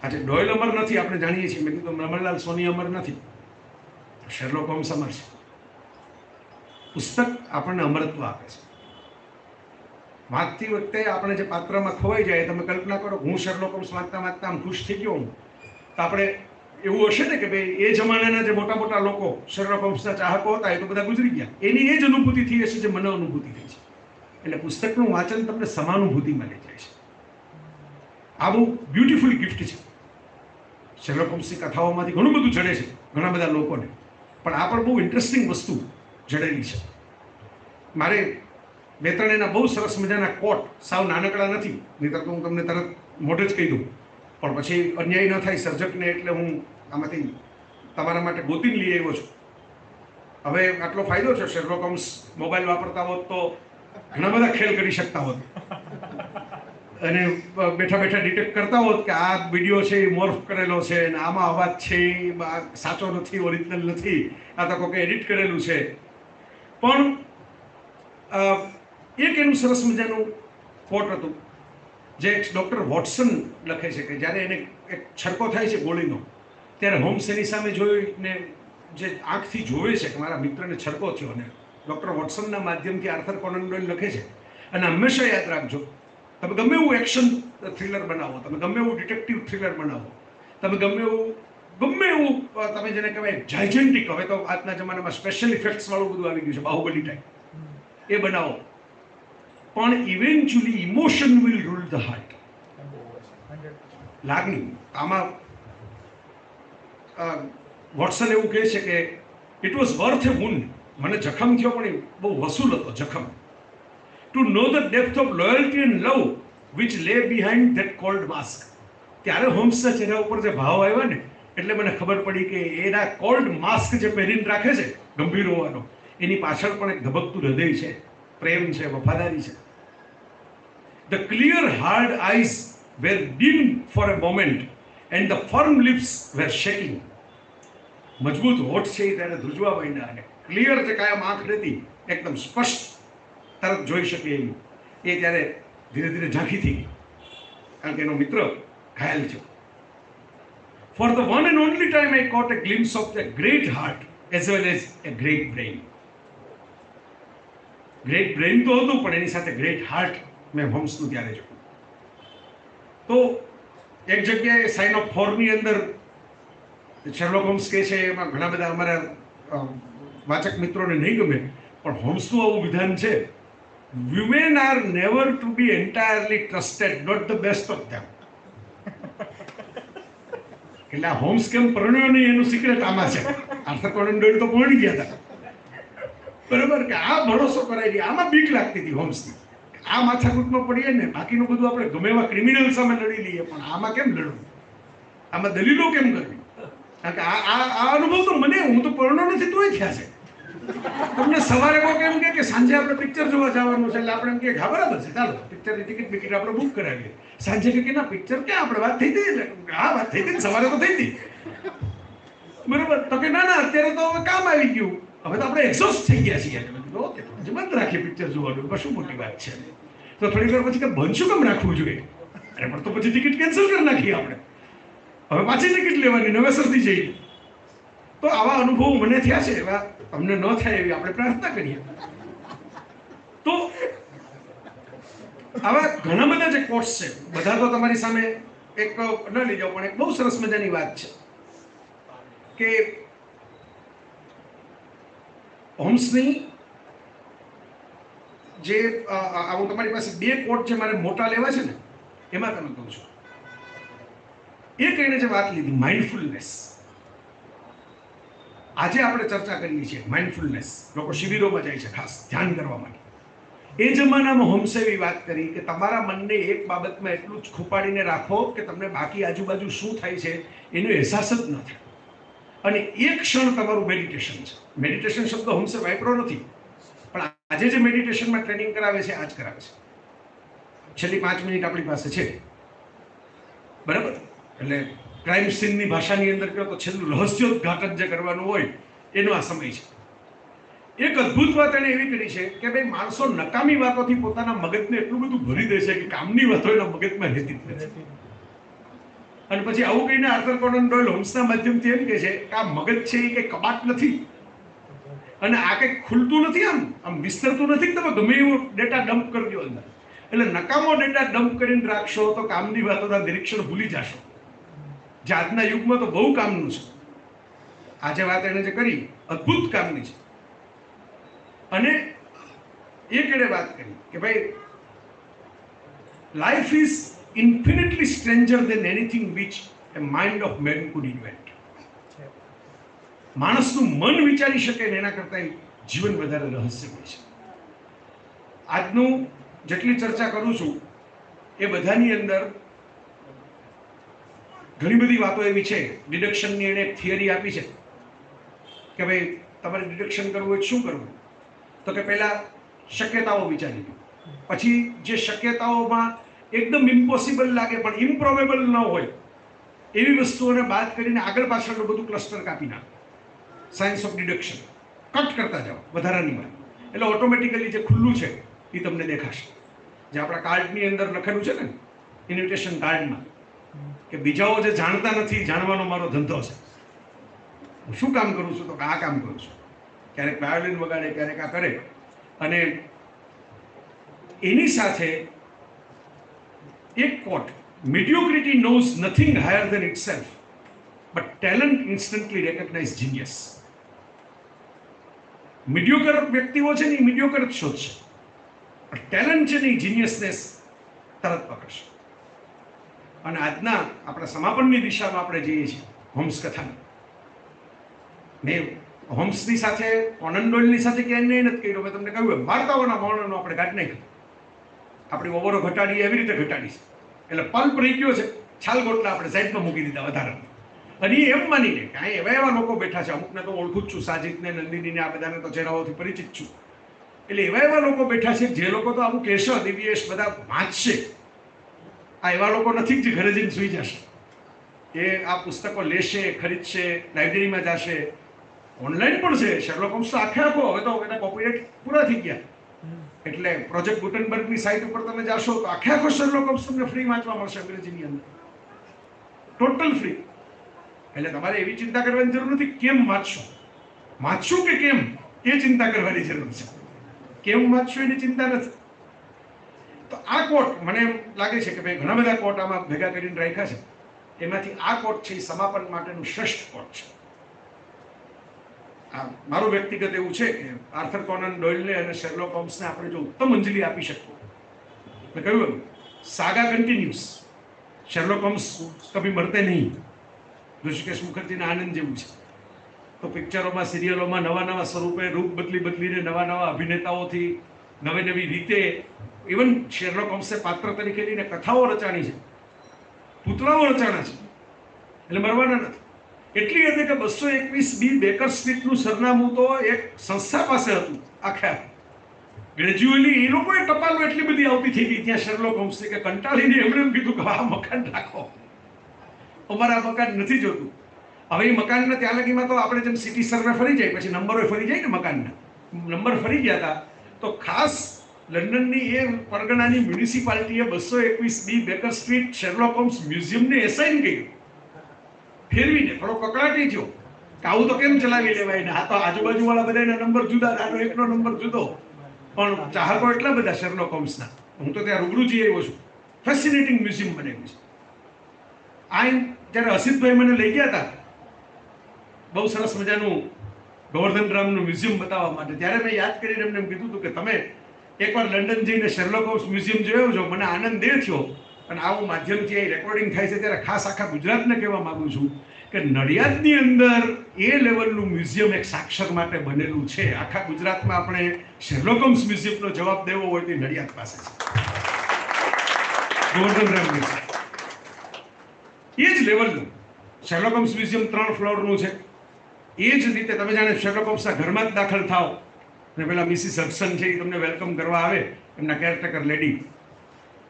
આજે ડોયલ અમર નથી, આપણે જાણીએ છીએ. મેં કીધું રમણલાલ સોની અમર નથી. શેરલોક હોમ્સ અમર છે. પુસ્તક આપણને અમરત્વ આપે છે. વાંચતી વખતે આપણે જે પાત્રમાં ખોવાઈ જાય, તમે કલ્પના કરો, હું શેરલોક હોમ્સ વાંચતા વાંચતા આમ ખુશ થઈ ગયો હું. તો આપણે એવું હશે ને કે ભાઈ, એ જમાનાના જે મોટા મોટા લોકો શેરલોક હોમ્સના ચાહકો હતા, એ તો બધા ગુજરી ગયા. એની એ જ અનુભૂતિ થઈ હશે જે મને અનુભૂતિ થઈ છે. એટલે પુસ્તકનું વાંચન તમને સમાનુભૂતિમાં લઈ જાય છે. આવું બ્યુટિફુલ ગિફ્ટ છે. શેરલોક હોમ્સની કથાઓમાંથી ઘણું બધું જડે છે, ઘણા બધા લોકોને. પણ આ પણ બહુ ઇન્ટરેસ્ટિંગ વસ્તુ જડેલી છે. મારે બે ત્રણ એના બહુ સરસ મજાના કોટ સાવ નાનકડા નથી, નહીંતર તો હું તમને તરત મોઢે જ કહી દઉં. પણ પછી અન્યાય ન થાય સર્જકને એટલે હું આમાંથી તમારા માટે ગોતીને લઈ આવ્યો છું. હવે આટલો ફાયદો છે, શેરલોક હોમ્સ મોબાઈલ વાપરતા હોત તો ઘણા બધા ખેલ કરી શકતા હોત. અને બેઠા બેઠા ડિટેક્ટ કરતા હોત કે આ વીડિયો છે, એ મોર્ફ કરેલો છે અને આમાં અવાજ છે, એ સાચો નથી ઓરિજિનલ નથી, આ તો કોઈ એડિટ કરેલું છે. પણ એક એનું સરસ મજાનું કોટ હતું, જે ડૉક્ટર વોટસન લખે છે કે જ્યારે એને એક છડકો થાય છે ગોળીનો, ત્યારે હોમ્સ એની સામે જોઈને જે આંખથી જોવે છે કે મારા મિત્રને છડકો થયો અને ડૉક્ટર વોટસનના માધ્યમથી આર્થર કોનન ડોયલ લખે છે. અને હંમેશા યાદ રાખજો તમે ગમે એવું એક્શન થ્રિલર બનાવો, તમે ગમે એવું ડિટેક્ટિવ થ્રિલર બનાવો, તમે ગમે એવું ગમે એવું તમે જેને કહેવાય જાયજેન્ટિક હવે તો આજના જમાનામાં સ્પેશિયલ ઇફેક્ટ્સ વાળું બધું આવી ગયું છે, બાહુબલી ટાઈપ એ બનાવો. પણ eventually emotion will rule the heart લાગણી. આમાં વોટ્સન એવું કહે છે કે it was worth a wound મને જખમ થયો, પણ એ બહુ વસૂલ હતો, જખમ. To know the depth of loyalty and love which lay behind that cold mask ત્યારે હોમ્સના ચહેરા ઉપર જે ભાવ આવ્યા ને, એટલે મને ખબર પડી કે એના કોલ્ડ માસ્ક જે પહેરીને રાખે છે, ગંભીર હોવાનો, એની પાછળ પણ એક ધબકતું હૃદય છે, પ્રેમ છે, વફાદારી છે. The clear hard eyes were dim for a moment and the firm lips were shaking મજબૂત હોઠ છે એ ત્યારે ધ્રુજવા માંડ્યા અને ક્લિયર જે કાયમ આંખ રહેતી, એકદમ સ્પષ્ટ તરત જોઈ શકે એવી એ ત્યારે ધીરે ધીરે ઝાંખી થઈ ગઈ. કારણ કે એનો મિત્ર ઘાયલ છે for the one and only time I caught a glimpse of the great heart as well as a great brain great brain તો હતું, પણ એની સાથે ગ્રેટ હાર્ટ મેં હોમ્સનું ત્યારે જોયું. તો એક જગ્યાએ સાઇન ઓફ ફોરની અંદર શેરલોક હોમ્સ કહે છે, એમાં ઘણા બધા અમારા વાચક મિત્રોને નહીં ગમે, પણ હોમ્સનું આવું વિધાન છે. Women are never to be entirely trusted not the best of them એટલે આ હોમ્સ કેમ પરણ્યો નહીં એનું સિક્રેટ આમાં છે આર્થર કોનન ડોયલ તો પહોંચી ગયા હતા બરોબર કે આ ભરોસો કરાવી આમાં બીક લાગતી હતી હોમ્સની આ માથાકૂટમાં પડીએ ને બાકીનું બધું આપણે ગમે એવા ક્રિમિનલ સામે લડી લઈએ પણ આમાં કેમ લડવું આમાં દલીલો કેમ કરવી કારણ કે આ આ અનુભવ તો મને હું તો પરણો નથી તોય થયા છે તમને સવારે કોઈ એમ કે સાંજે આપણે પિક્ચર જોવા જવાનું છે, એટલે આપણે એમ કે હા બરાબર છે ચાલો, પિક્ચરની ટિકિટ બિકિટ આપણે બુક કરાવીએ. સાંજે કે ના, પિક્ચર ક્યાં? આપણે વાત થઈ હતી હા, વાત થઈ હતી સવારે તો થઈ હતી બરોબર? તો કે ના ના, અત્યારે તો હવે કામ આવી ગયું. હવે તો આપણે એક્ઝોસ્ટ થઈ ગયા છીએ. ઓકે બંધ રાખીએ પિક્ચર જોવાનું પણ શું મોટી વાત છે. તો થોડી વાર પછી કે, બંધ શું કેમ રાખવું જોઈએ? અરે, પણ તો પછી ટિકિટ કેન્સલ કરી નાખીએ આપણે. હવે પાછી ટિકિટ લેવાની, નવેસરથી જઈએ. તો આવા અનુભવ મને થયા છે, એવા અમને ન થાય એવી આપણે પ્રાર્થના કરીએ. તો આવા ઘણા બધા જે કોર્સ છે, બધા તો તમારી સામે એક, ન લઈ જાઓ, પણ એક બહુ સરસ મજાની વાત છે કે હોમ્સની જે હું તમારી પાસે બે કોટ જે મારે મોટા લેવા છે ને, એમાં તમે કહું છું. એક એણે જે વાત લીધી માઇન્ડફુલનેસ આજે આપણે ચર્ચા કરીએ છીએ માઇન્ડફુલનેસ લોકો શિબિરોમાં જાય છે ખાસ ધ્યાન કરવા માટે. એ જમાનામાં હોમ્સે એવી વાત કરી કે તમારા મનને એક બાબતમાં એટલું જ ખૂપાડીને રાખો કે તમને બાકી આજુબાજુ શું થાય છે એનો અહેસાસ જ ન થાય. અને એક ક્ષણ તમારું મેડિટેશન છે. મેડિટેશન શબ્દ હોમસે વાપરો નથી. પણ આજે જે મેડિટેશનમાં ટ્રેનિંગ કરાવે છે આ જ કરાવે છે. છેલ્લી પાંચ મિનિટ આપણી પાસે છે. બરાબર? એટલે ક્રાઇમ સીનની ભાષાની અંદર કહો તો છેલ્લું રહસ્યોદ્ઘાટન જે કરવાનું હોય, એનો આ સમય છે. એક અદ્ભુત વાત એણે એવી કરી છે કે ભાઈ માણસો નકામી વાતોથી પોતાના મગજને એટલું બધું ભરી દે છે કે કામની વાતો એના મગજમાં રહેતી નથી. અને પછી આવું કહીને આર્થર કોનન ડોયલ હોમ્સના માધ્યમથી એમ કહે છે કે આ મગજ છે એ કંઈ કબાટ નથી. અને આ કંઈક ખુલતું નથી આમ આમ વિસ્તરતું નથી તમે ગમે એવો ડેટા ડમ્પ કરી દો અંદર. એટલે નકામો ડેટા ડમ્પ કરીને રાખશો તો કામની વાતોના નિરીક્ષણ ભૂલી જશો. જે આજના યુગમાં તો બહુ કામનું છે. આજે વાત એને જે કરી, અદ્ભુત કામની છે. અને એક એણે વાત કરી કે ભાઈ life is infinitely stranger than anything which a mind of man could invent માણસનું મન વિચારી શકે ને એના કરતાં જીવન વધારે રહસ્યમય છે. આજનું જેટલી ચર્ચા કરું છું, એ બધાની અંદર ઘણી બધી વાતો એવી છે ડિડક્શનની એણે થિયરી આપી છે કે ભાઈ તમારે ડિડક્શન કરવું હોય શું કરવું? તો કે પહેલાં શક્યતાઓ વિચારી પછી જે શક્યતાઓમાં એકદમ ઇમ્પોસિબલ લાગે પણ ઇમ્પ્રોબેબલ ન હોય, એવી વસ્તુઓને બાદ કરીને આગળ પાછળનું બધું ક્લસ્ટર કાપી નાખો. સાયન્સ ઓફ ડિડક્શન કટ કરતા જાઓ, વધારાની વાત. એટલે ઓટોમેટિકલી જે ખુલ્લું છે, એ તમને દેખાશે. જે આપણા કાર્ડની અંદર લખેલું છે ને ઇન્વિટેશન કાર્ડમાં કે બીજાઓ જે જાણતા નથી, જાણવાનો મારો ધંધો છે. હું શું કામ કરું છું તો આ કામ કરું છું. ક્યારેક વાયોલિન વગાડે, ક્યારેક આ કરે. અને એની સાથે એક quote mediocrity knows nothing higher than itself but talent instantly recognise genius mediocre વ્યક્તિઓ છે ને એ મિડિયોકર જ શોધશે. પણ ટેલેન્ટ છે ને એ જીનિયસનેસ તરત પકડશે. અને આજના આપણા સમાપનની દિશામાં આપણે જઈએ છીએ હોમ્સ કથાની. મેં હોમ્સની સાથે ઓનંડોલની સાથે ક્યાંય નહીં નથી કર્યો, મેં તમને કહ્યું વાર્તાઓના વર્ણનો આપણે કાઢી નહીં આપણી ઓવરો ઘટાડી, એવી રીતે ઘટાડી છે. એટલે પલ્પ રહી ગયો છે, છાલ ગોટલા આપણે સાઈડમાં મૂકી દીધા વધારે અને એ એમ માની લે કે એવા એવા લોકો બેઠા છે, અમુકને તો ઓળખું જ છું, સાજિદને, નંદિનીને, આ બધાને તો ચહેરાઓથી પરિચિત છું. એટલે એવા એવા લોકો બેઠા છે, જે લોકો તો આવું કહેશો, દિવ્યેશ બધા વાંચશે. આ એવા લોકો નથી જે ઘરે જઈને સુઈ જશે. એ આ પુસ્તકો લેશે, ખરીદશે, લાઇબ્રેરીમાં જશે. ઓનલાઈન પણ છે. શેરલોક હોમ્સ આખે આખો. હવે તો એના કોપીરાઇટ પૂરા થઈ ગયા. એટલે પ્રોજેક્ટ ગુટનબર્ગની સાઇટ ઉપર તમે જાશો તો આખે આખો શેરલોક હોમ્સ તમને ફ્રી વાંચવા મળશે અંગ્રેજીની અંદર. ટોટલ ફ્રી એટલે તમારે એવી ચિંતા કરવાની જરૂર નથી કેમ વાંચશો. વાંચશું કે કેમ? એ ચિંતા કરવાની જરૂર છે. કેમ વાંચશું એની ચિંતા નથી. તો આ કોર્ટ મને એમ લાગે છે કે ભાઈ ઘણા બધા કોર્ટ આમાં ભેગા કરીને રાખ્યા છે. એમાંથી આ કોર્ટ છે, એ સમાપન માટેનું શ્રેષ્ઠ કોર્ટ છે. આ મારું વ્યક્તિગત એવું છે કે આર્થર કોનન ડોયલને અને શેરલોક હોમ્સને આપણે જો ઉત્તમ અંજલિ આપી શકવું મેં કહ્યું એમ, સાગા કન્ટિન્યુઅસ શેરલોક હોમ્સ કભી મરતે નહીં. ઋષિકેશ મુખર્જીના આનંદ જેવું છે. તો પિક્ચરોમાં, સિરિયલોમાં નવા નવા સ્વરૂપે રૂપ બદલી બદલીને નવા નવા અભિનેતાઓથી નવી નવી રીતે ઇવન શેરલોક હોમ્સે પાત્ર તરીકે લઈને કથાઓ રચાણી છે. પૂતળાઓ રચાણા છે. એટલે મરવાના નથી. એટલી હતી કે બસો એકવીસ બી બેકર સ્ટ્રીટનું સરનામું તો એક સંસ્થા પાસે હતું, આખે ગ્રેજ્યુઅલી એ લોકોએ ટપાલો એટલી બધી આવતી થઈ ગઈ ત્યાં શેરલોક હોમ્સે કે કંટાળીને એમણે એમ કીધું કે આ મકાન રાખો. અમારે આ મકાન નથી જોતું. હવે એ મકાનના ત્યાં લગીમાં તો આપણે જેમ સિટી સર્વે ફરી જાય, પછી નંબરો ફરી જાય ને મકાનના. નંબર ફરી ગયા હતા. તો ખાસ લંડનની એ પરગણાની મ્યુનિસિપાલિટીએ બસો એકવીસ B Baker Street Sherlock Holmes મ્યુઝિયમને assign કર્યું. ફેરવીને, થોડો કકડાટી થયો કે આવું તો કેમ ચલાવી લેવાય ને? આ તો આજુબાજુવાળા બધાના નંબર જુદા, આનો એકનો નંબર જુદો. પણ ચાહકો એટલા બધા શેરલોક હોમ્સના. હું તો ત્યાં રૂબરૂ જઈ આવ્યો છું. ફેસિનેટિંગ મ્યુઝિયમ બનાવ્યું છે. આ એમ જ્યારે અસિતભાઈ મને લઈ ગયા હતા. બહુ સરસ મજાનું ગોવર્ધન રામનું મ્યુઝિયમ બતાવવા માટે. ત્યારે મેં યાદ કરીને એમને એમ કીધું હતું કે તમે એકવાર લંડન જઈને શેરલોક હોમ્સ મ્યુઝિયમ જોયો છો મને આનંદ એ થયો. અને આવું માધ્યમથી અહીં રેકોર્ડિંગ થાય છે ત્યારે ખાસ આખા ગુજરાતને કહેવા માંગુ છું કે નડિયાદની અંદર એ લેવલનું મ્યુઝિયમ એક સાક્ષર માટે બનેલું છે. આખા ગુજરાતમાં આપણે શેરલોકમ્સ મ્યુઝિયમનો જવાબ દેવો હોય તે નડિયાદ પાસે છે. રામ એ જ લેવલનું શેરલોકમ્સ મ્યુઝિયમ ત્રણ ફ્લોરનું છે. એ જ રીતે તમે જાણે શેરલોકમ્સના ઘરમાં જ દાખલ થાઓ. અને પેલા મિસિસ હડસન છે, એ તમને વેલકમ કરવા આવે. એમના કેરટેકર લેડી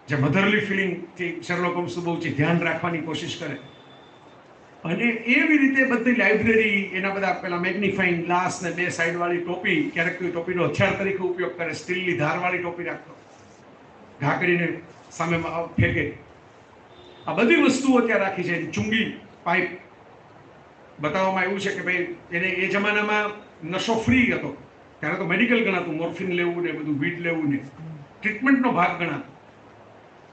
જે મધરલી ફિલિંગથી શેરલોક હોમ્સનું બહુ ધ્યાન રાખવાની કોશિશ કરે. અને એવી રીતે બધી લાઇબ્રેરી એના બધા પેલા મેગ્નિફાઈંગ ગ્લાસ ને બે સાઈડવાળી ટોપી, ક્યારેક કોઈ ટોપીનો હથિયાર તરીકે ઉપયોગ કરે, સ્ટીલની ધારવાળી ટોપી રાખતો. ઘાકરીને સામે ફેંકે. આ બધી વસ્તુઓ ત્યાં રાખી છે, ચુંગી, પાઇપ. બતાવવામાં આવ્યું છે કે ભાઈ, એને એ જમાનામાં નશો ફ્રી હતો. ત્યારે તો મેડિકલ ગણાતું મોર્ફિન લેવું ને બધું વીડ લેવું ને ટ્રીટમેન્ટનો ભાગ ગણાતો.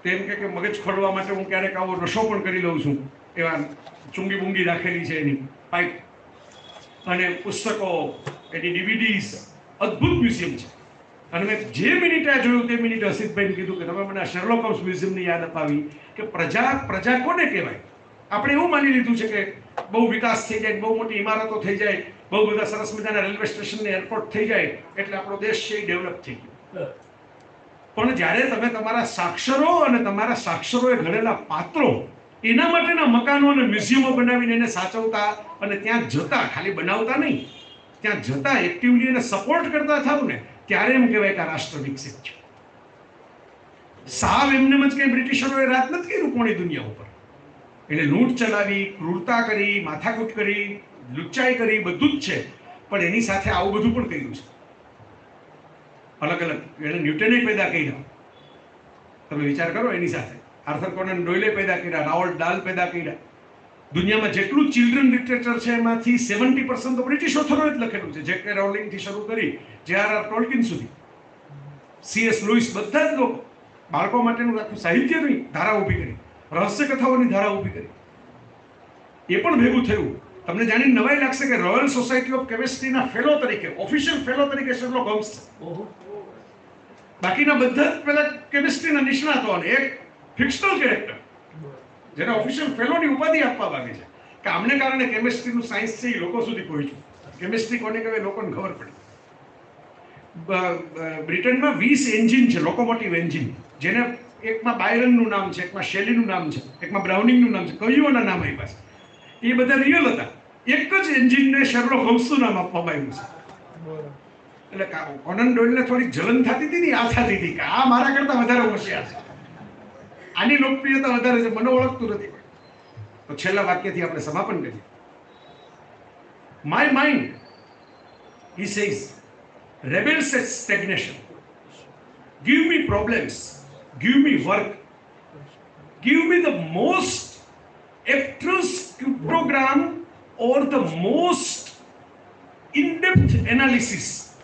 તેમ કે મગજ ખોલવા માટે હું ક્યારેક આવો નશો પણ કરી લઉં છું, એવા ચુંગી બુંગી રાખેલી છે એની પાઇપ અને પુસ્તકો, એની ડીવીડીઝ અદ્ભુત મ્યુઝિયમ છે. અને મેં જે મિનિટે જોયું તે મિનિટે હસીતભાઈને કીધું કે તમે મને આ શેરલોક હોમ્સ મ્યુઝિયમની યાદ અપાવી કે પ્રજા પ્રજા કોને કહેવાય? આપણે એવું માની લીધું છે કે બહુ વિકાસ થઈ જાય બહુ મોટી ઇમારતો થઈ જાય બહુ બધા સરસ મજાના રેલવે સ્ટેશન ને એરપોર્ટ થઈ જાય એટલે આપણો દેશ છે એ ડેવલપ થઈ ગયો. પણ જ્યારે તમે તમારા સાક્ષરો અને તમારા સાક્ષરોએ ઘડેલા પાત્રો એના માટેના મકાનો અને મ્યુઝિયમો બનાવીને એને સાચવતા અને ત્યાં જતા ખાલી બનાવતા નહીં ત્યાં જતા એક્ટિવલી એને સપોર્ટ કરતા થાવ ને ત્યારે એમ કહેવાય કે આ રાષ્ટ્ર વિકસિત છે સાવ એમને જ કંઈ બ્રિટિશરોએ રાત નથી કર્યું કોણી દુનિયા ઉપર. એટલે લૂંટ ચલાવી ક્રૂરતા કરી માથાકૂટ કરી લુચ્ચાઈ કરી બધું જ છે, પણ એની સાથે આવું બધું પણ કર્યું છે. અલગ અલગ, એને ન્યૂટને પેદા કર્યા. તમે વિચાર કરો એની સાથે. આર્થર કોનન ડોયલે પેદા કર્યા, રાવલ ડાલ પેદા કર્યા. દુનિયામાં જેટલું ચિલ્ડ્રન લિટરેચર છે એમાંથી સેવન્ટી પર્સન્ટ તો બ્રિટિશ ઓથરોએ જ લખેલું છે. જે કે રોલિંગથી શરૂ કરી જે આર આર ટોલ્કિન સુધી. સીએસ લુઈસ બધા જ લોકો બાળકો માટેનું આખું સાહિત્યની ધારા ઊભી કરી. રહસ્ય કથાઓની ધારા ઊભી કરી. એ પણ ભેગું થયું. તમને જાણીને નવાઈ લાગશે કે રોયલ સોસાયટી ઓફ કેમિસ્ટ્રીના ફેલો તરીકે ઓફિશિયલ ફેલો તરીકે શેરલોક હોમ્સ છે બાકીના બધા પેલા કેમિસ્ટ્રીના નિષ્ણાતો અને એક ફિક્શનલ કેરેક્ટર જેને ઓફિશિયલ ફેલોની ઉપાધિ આપવામાં આવી છે. કે આમને કારણે કેમિસ્ટ્રીનું સાયન્સ છે એ લોકો સુધી પહોંચ્યું. કેમિસ્ટ્રી કોને કહેવાય? લોકોને ખબર પડી. બ્રિટનમાં વીસ એન્જિન છે લોકોમોટિવ એન્જિન જેને એકમાં બાયરનનું નામ છે એકમાં શેલીનું નામ છે એકમાં બ્રાઉનિંગનું નામ છે કયું નામ આપ્યા છે. એ બધા રિયલ હતા. એક જ એન્જિનને શેરલોક હોમ્સનું નામ આપવામાં આવ્યું છે. એટલે કોનન ડોયલને થોડીક જલન થતી હતી ને આ થતી હતી કે આ મારા કરતા વધારે હોશિયાર છે. આની લોકપ્રિયતા વધારે છે. મને ઓળખતું નથી તો છેલ્લા વાક્યથી આપણે સમાપન કરીએ. My mind he says rebels at stagnation. Give me problems. Give me work. Give me the most abstruse cryptogram or the most in-depth analysis.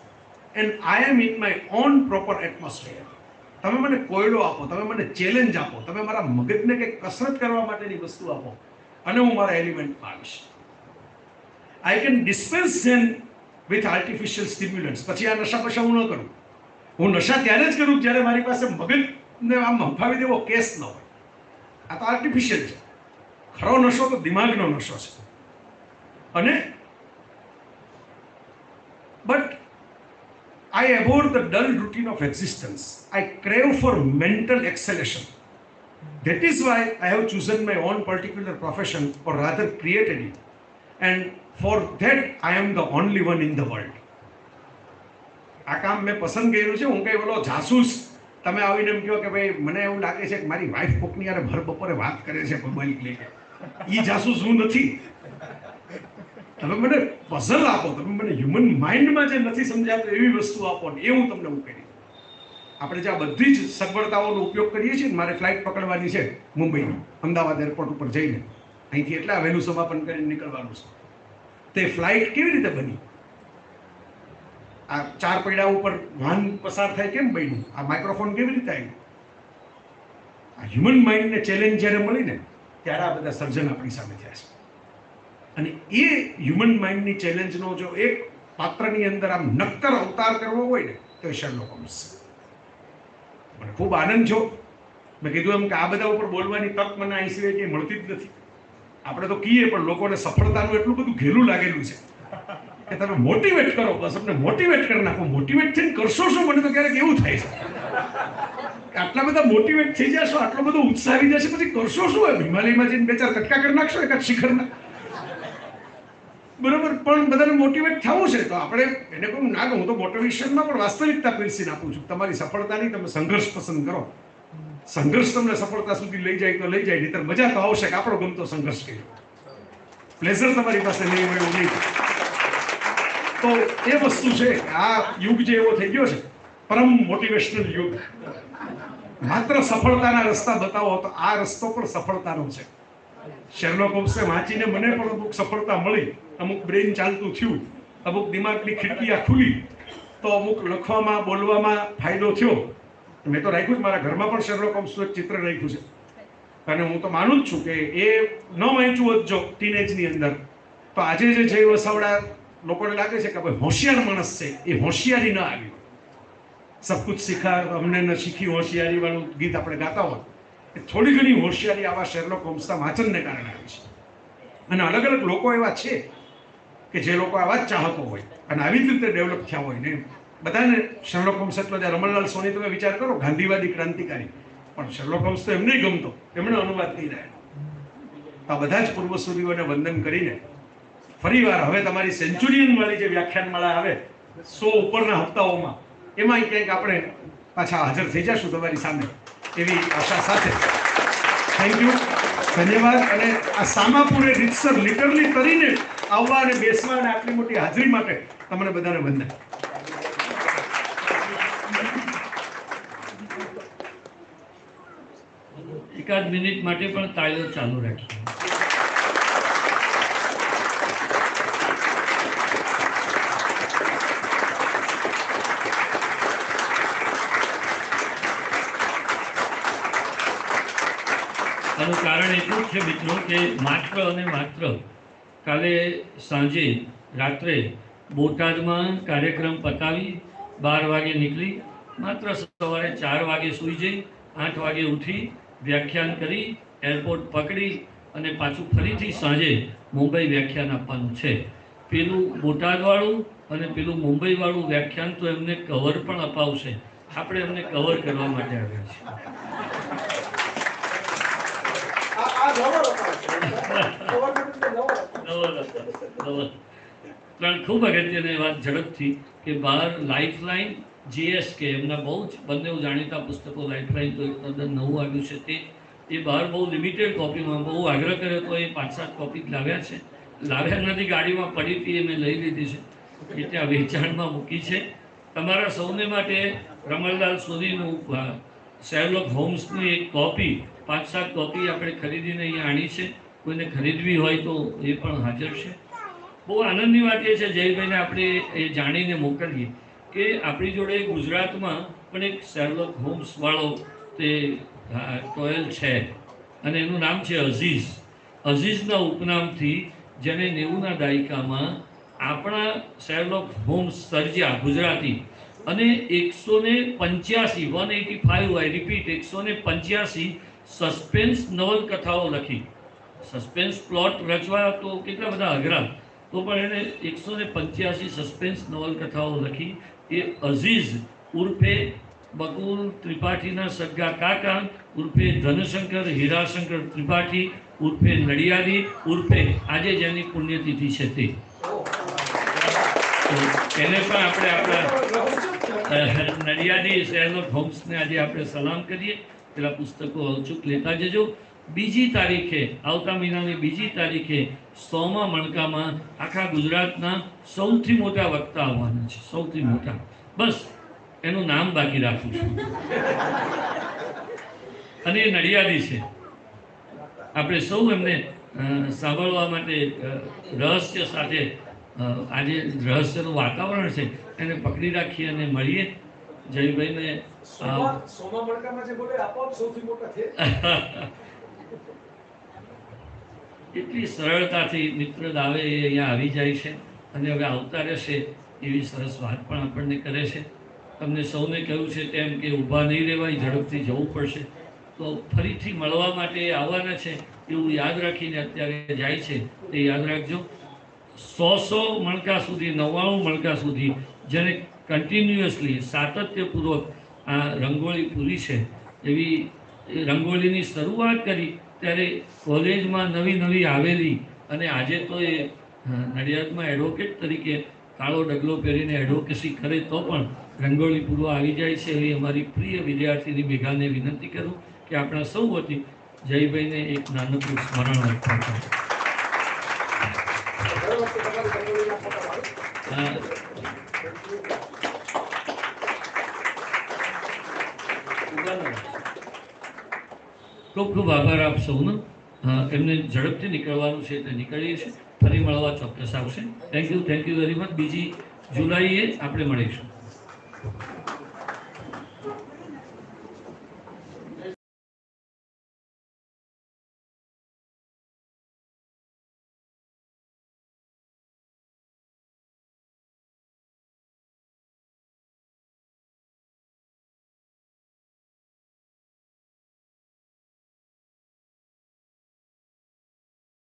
And I am in my own proper atmosphere. તમે મને કોયડો આપો, તમે મને challenge આપો, તમે મારા મગજને કંઈક કસરત કરવા માટેની વસ્તુ આપો, અને હું મારા એલિમેન્ટમાં આવીશ I can dispense then with artificial stimulants પછી આ નશા પશા હું ન કરું. હું નશા ત્યારે જ કરું જ્યારે મારી પાસે મગજને આમ હંફાવી દેવો કેસ ન હોય. આ તો આર્ટિફિશિયલ છે. ખરો નશો તો દિમાગનો નશો છે અને but I abhor the dull routine of existence. I crave for mental exhalation. That is why I have chosen my own particular profession, or rather created it. And for that, I am the only one in the world. આ કામ મેં પસંદ કર્યું છે હું કઈ બોલો જાસૂસ તમે આવીને એમ કહો કે ભાઈ મને એવું લાગે છે કે મારી વાઈફ કોકની યારે ભર બપોરે વાત કરે છે મોબાઈલ લઈને એ જાસૂસ હું નથી. તમે મને પઝલ આપો, તમે મને હ્યુમન માઇન્ડમાં જે નથી સમજાતું એવી વસ્તુ આપો ને, એ હું તમને હું કરી આપણે જે આ બધી જ સગવડતાઓનો ઉપયોગ કરીએ છીએ ને, મારે ફ્લાઇટ પકડવાની છે મુંબઈની, અમદાવાદ એરપોર્ટ ઉપર જઈને. અહીંથી એટલા વહેલું સમાપન કરીને નીકળવાનું છે. તે ફ્લાઇટ કેવી રીતે બની? આ ચાર પૈડા ઉપર વાહન પસાર થાય કેમ બન્યું? આ માઇક્રોફોન કેવી રીતે આવ્યું આ હ્યુમન માઇન્ડને ચેલેન્જ જ્યારે મળી ને ત્યારે આ બધા સર્જન આપણી સામે થયા છે. અને એ હ્યુમન માઇન્ડની ચેલેન્જનો જો એક પાત્રની અંદર આમ નક્કર અવતાર કરવો હોય ને, તો એ શેરલોક હોમ્સ છે. મને ખૂબ આનંદ છો મેં કીધું એમ કે આ બધા ઉપર બોલવાની તક મને અહીં સિવાય કંઈ મળતી જ નથી. આપણે તો કહીએ પણ લોકોને સફળતાનું એટલું બધું ઘેલું લાગેલું છે. કે તમે મોટિવેટ કરો, બસ અમને મોટિવેટ કરી નાખો. મોટિવેટ થઈને કરશો શું? મને તો ક્યારેક એવું થાય છે. આટલા બધા મોટિવેટ થઈ જશો, આટલો બધો ઉત્સાહી જશે, પછી કરશો શું? એમ હિમાલયમાં જઈને બે ચાર કટકા કરી નાખશો એકાદ શિખરના. બરોબર? પણ બધાને મોટિવેટ થવું છે. તો આપણે એને કહું, ના હું તો મોટિવેશનમાં પણ વાસ્તવિકતા પીરસીને આપું છું. તમારી સફળતાની તમે સંઘર્ષ પસંદ કરો. સંઘર્ષ તમને સફળતા સુધી લઈ જાય તો લઈ જાય, નહીતર મજા તો આવશે કે આપણો ગમતો સંઘર્ષ કર્યો. પ્લેઝર તમારી પાસે નહીં હોય નહીં. તો એ વસ્તુ છે આ યુગ જે એવો થઈ ગયો છે, પરમ મોટિવેશનલ યુગ. માત્ર સફળતાના રસ્તા બતાવો તો આ રસ્તો પણ સફળતાનો છે. શેરલોક હોમ્સે વાંચીને મને પણ અમુક સફળતા મળી, અમુક બ્રેઇન ચાલતું થયું, અમુક દિમાગની ખિડકીયા ખુલી, તો અમુક લખવામાં, બોલવામાં ફાયદો થયો. મેં તો રાખ્યું જ, મારા ઘરમાં પણ શેરલોક હોમ્સનું એક ચિત્ર રાખ્યું છે. અને હું તો માનું જ છું કે એ ન વાંચ્યું હોત જો ટીનેજની અંદર. તો આજે જે જય વસાવડા લોકોને લાગે છે કે ભાઈ હોશિયાર માણસ છે. એ હોશિયારી ન આવી સબ કુછ શીખા, અમને ન શીખી હોશિયારી વાળું ગીત આપણે ગાતા હોય. એ થોડી ઘણી હોશિયારી આવા શેરલોક હોમ્સના વાંચનને કારણે આવી છે. અને અલગ અલગ લોકો એવા છે કે જે લોકો આવા જ ચાહકો હોય અને આવી જ રીતે ડેવલપ થયા હોય ને. બધાને શેરલોક હોમ્સ એટલે રમણલાલ સોની તમે વિચાર કરો, ગાંધીવાદી ક્રાંતિકારી. પણ શેરલોક હોમ્સ તો એમને ગમતો. એમણે અનુવાદ કરી રહ્યા આ બધા જ પૂર્વસૂરીઓને વંદન કરીને ફરીવાર હવે તમારી સેન્ચુરિયન વાળી જે વ્યાખ્યાનમાળા આવે, સો ઉપરના હપ્તાઓમાં એમાં ક્યાંક આપણે પાછા હાજર થઈ જશું તમારી સામે એવી આશા સાથે. થેન્ક યુ ધન્યવાદ. અને આ સામાપુરે રીતસર લિટરલી કરીને આવવા અને બેસવા અને આટલી મોટી હાજરી માટે તમને બધાને વંદન. એકાદ મિનિટ માટે પણ તાળીઓ ચાલુ રાખીએ. આનું કારણ એટલું જ છે મિત્રો કે માત્ર અને માત્ર કાલે સાંજે, રાત્રે બોટાદમાં કાર્યક્રમ પતાવી, બાર વાગે નીકળી, માત્ર સવારે ચાર વાગે સૂઈ જઈ, આઠ વાગે ઉઠી, વ્યાખ્યાન કરી, એરપોર્ટ પકડી અને પાછું ફરીથી સાંજે મુંબઈ વ્યાખ્યાન આપવાનું છે. પેલું બોટાદવાળું અને પેલું મુંબઈવાળું વ્યાખ્યાન તો એમને કવર પણ અપાવશે. આપણે એમને કવર કરવા માટે આવ્યા છીએ. ત્રણ ખૂબ અગત્યની વાત ઝડપથી કે બહાર લાઈફલાઈન જીએસકે એમના બહુ જ, બંને જાણીતા પુસ્તકો લાઈફલાઈન તો એક તદ્દન નવું આવ્યું છે તે. એ બહાર બહુ લિમિટેડ કોપીમાં બહુ આગ્રહ કર્યો તો એ પાંચ સાત કોપી લાવ્યા છે. લાવ્યા નથી, ગાડીમાં પડી હતી, એ મેં લઈ લીધી છે. એ ત્યાં વેચાણમાં મૂકી છે. તમારા સૌને માટે રમણલાલ સોનીનું શેરલોક હોમ્સની એક કોપી પાંચ સાત કોપી આપણે ખરીદીને અહીંયા આણી છે. કોઈને ખરીદવી હોય તો એ પણ હાજર છે. બહુ આનંદની વાત એ છે, જયભાઈને આપણે એ જાણીને મોકલીએ કે આપણી જોડે ગુજરાતમાં પણ એક શેરલોક હોમ્સવાળો તે ટોયલ છે. અને એનું નામ છે અઝીઝ અઝીઝના ઉપનામથી જેને નેવુંના દાયકામાં આપણા શેરલોક હોમ્સ સર્જ્યા ગુજરાતી અને એકસો ને પંચ્યાસી one eighty five I repeat એકસો ને પંચ્યાસી સસ્પેન્સ નવલકથાઓ લખી. સસ્પેન્સ પ્લોટ રચવા તો કેટલા બધા અઘરા. તો પણ એણે એકસો ને પંચ્યાસી સસ્પેન્સ નવલકથાઓ લખી. એ અઝીઝ ઉર્ફે બકુલ ત્રિપાઠીના સગા કાકા, ઉર્ફે ધનશંકર, હીરાશંકર ત્રિપાઠી, ઉર્ફે નડિયાદી, ઉર્ફે આજે જેની પુણ્યતિથિ છે તે. એને પણ આપણે આપણા નડિયાદી શહેરના હોમ્સને આજે આપણે સલામ કરીએ. પેલા પુસ્તકો અવચૂક લેતા જજો. બીજી તારીખે, આવતા મહિનાની બીજી તારીખે સોમા મણકામાં આખા ગુજરાતના સૌથી મોટા વક્તા આવવાના છે, સૌથી મોટા. બસ, એનું નામ બાકી રાખું છું. અને એ નડિયાદી છે. આપણે સૌ એમને સાંભળવા માટે રહસ્ય સાથે આજે રહસ્યનું વાતાવરણ છે. એને પકડી રાખીએ અને મળીએ. જયભાઈને એટલી સરળતાથી મિત્ર દાવે એ અહીંયા આવી જાય છે અને હવે આવતા રહેશે એવી સરસ વાત પણ આપણને કરે છે. તમને સૌને કહ્યું છે તેમ કે ઊભા નહીં રહેવાય ઝડપથી જવું પડશે. તો ફરીથી મળવા માટે એ આવવાના છે એવું યાદ રાખીને અત્યારે જાય છે. તે યાદ રાખજો. સો સો મણકા સુધી નવ્વાણું મણકા સુધી જેને કન્ટિન્યુઅસલી સાતત્યપૂર્વક આ રંગોળી પૂરી છે. એવી રંગોળીની શરૂઆત કરી ત્યારે કોલેજમાં નવી નવી આવેલી અને આજે તો એ નડિયાદમાં એડવોકેટ તરીકે કાળો ડગલો પહેરીને એડવોકેસી કરે તો પણ રંગોળી પૂર્વ આવી જાય છે એવી અમારી પ્રિય વિદ્યાર્થીની મેઘાને વિનંતી કરું કે આપણા સૌ વતી જયભાઈને એક નાનકડું સ્મરણ અર્પણ કરો દર વખતે તમારી રંગોળીના ફોટા પાડો. અ, ખૂબ ખૂબ આભાર આપ સૌનો. એમને ઝડપથી નીકળવાનું છે તે નીકળીએ છીએ. ફરી મળવા ચોક્કસ આવશે. Thank you thank you very much બીજી જુલાઈએ આપણે મળીશું.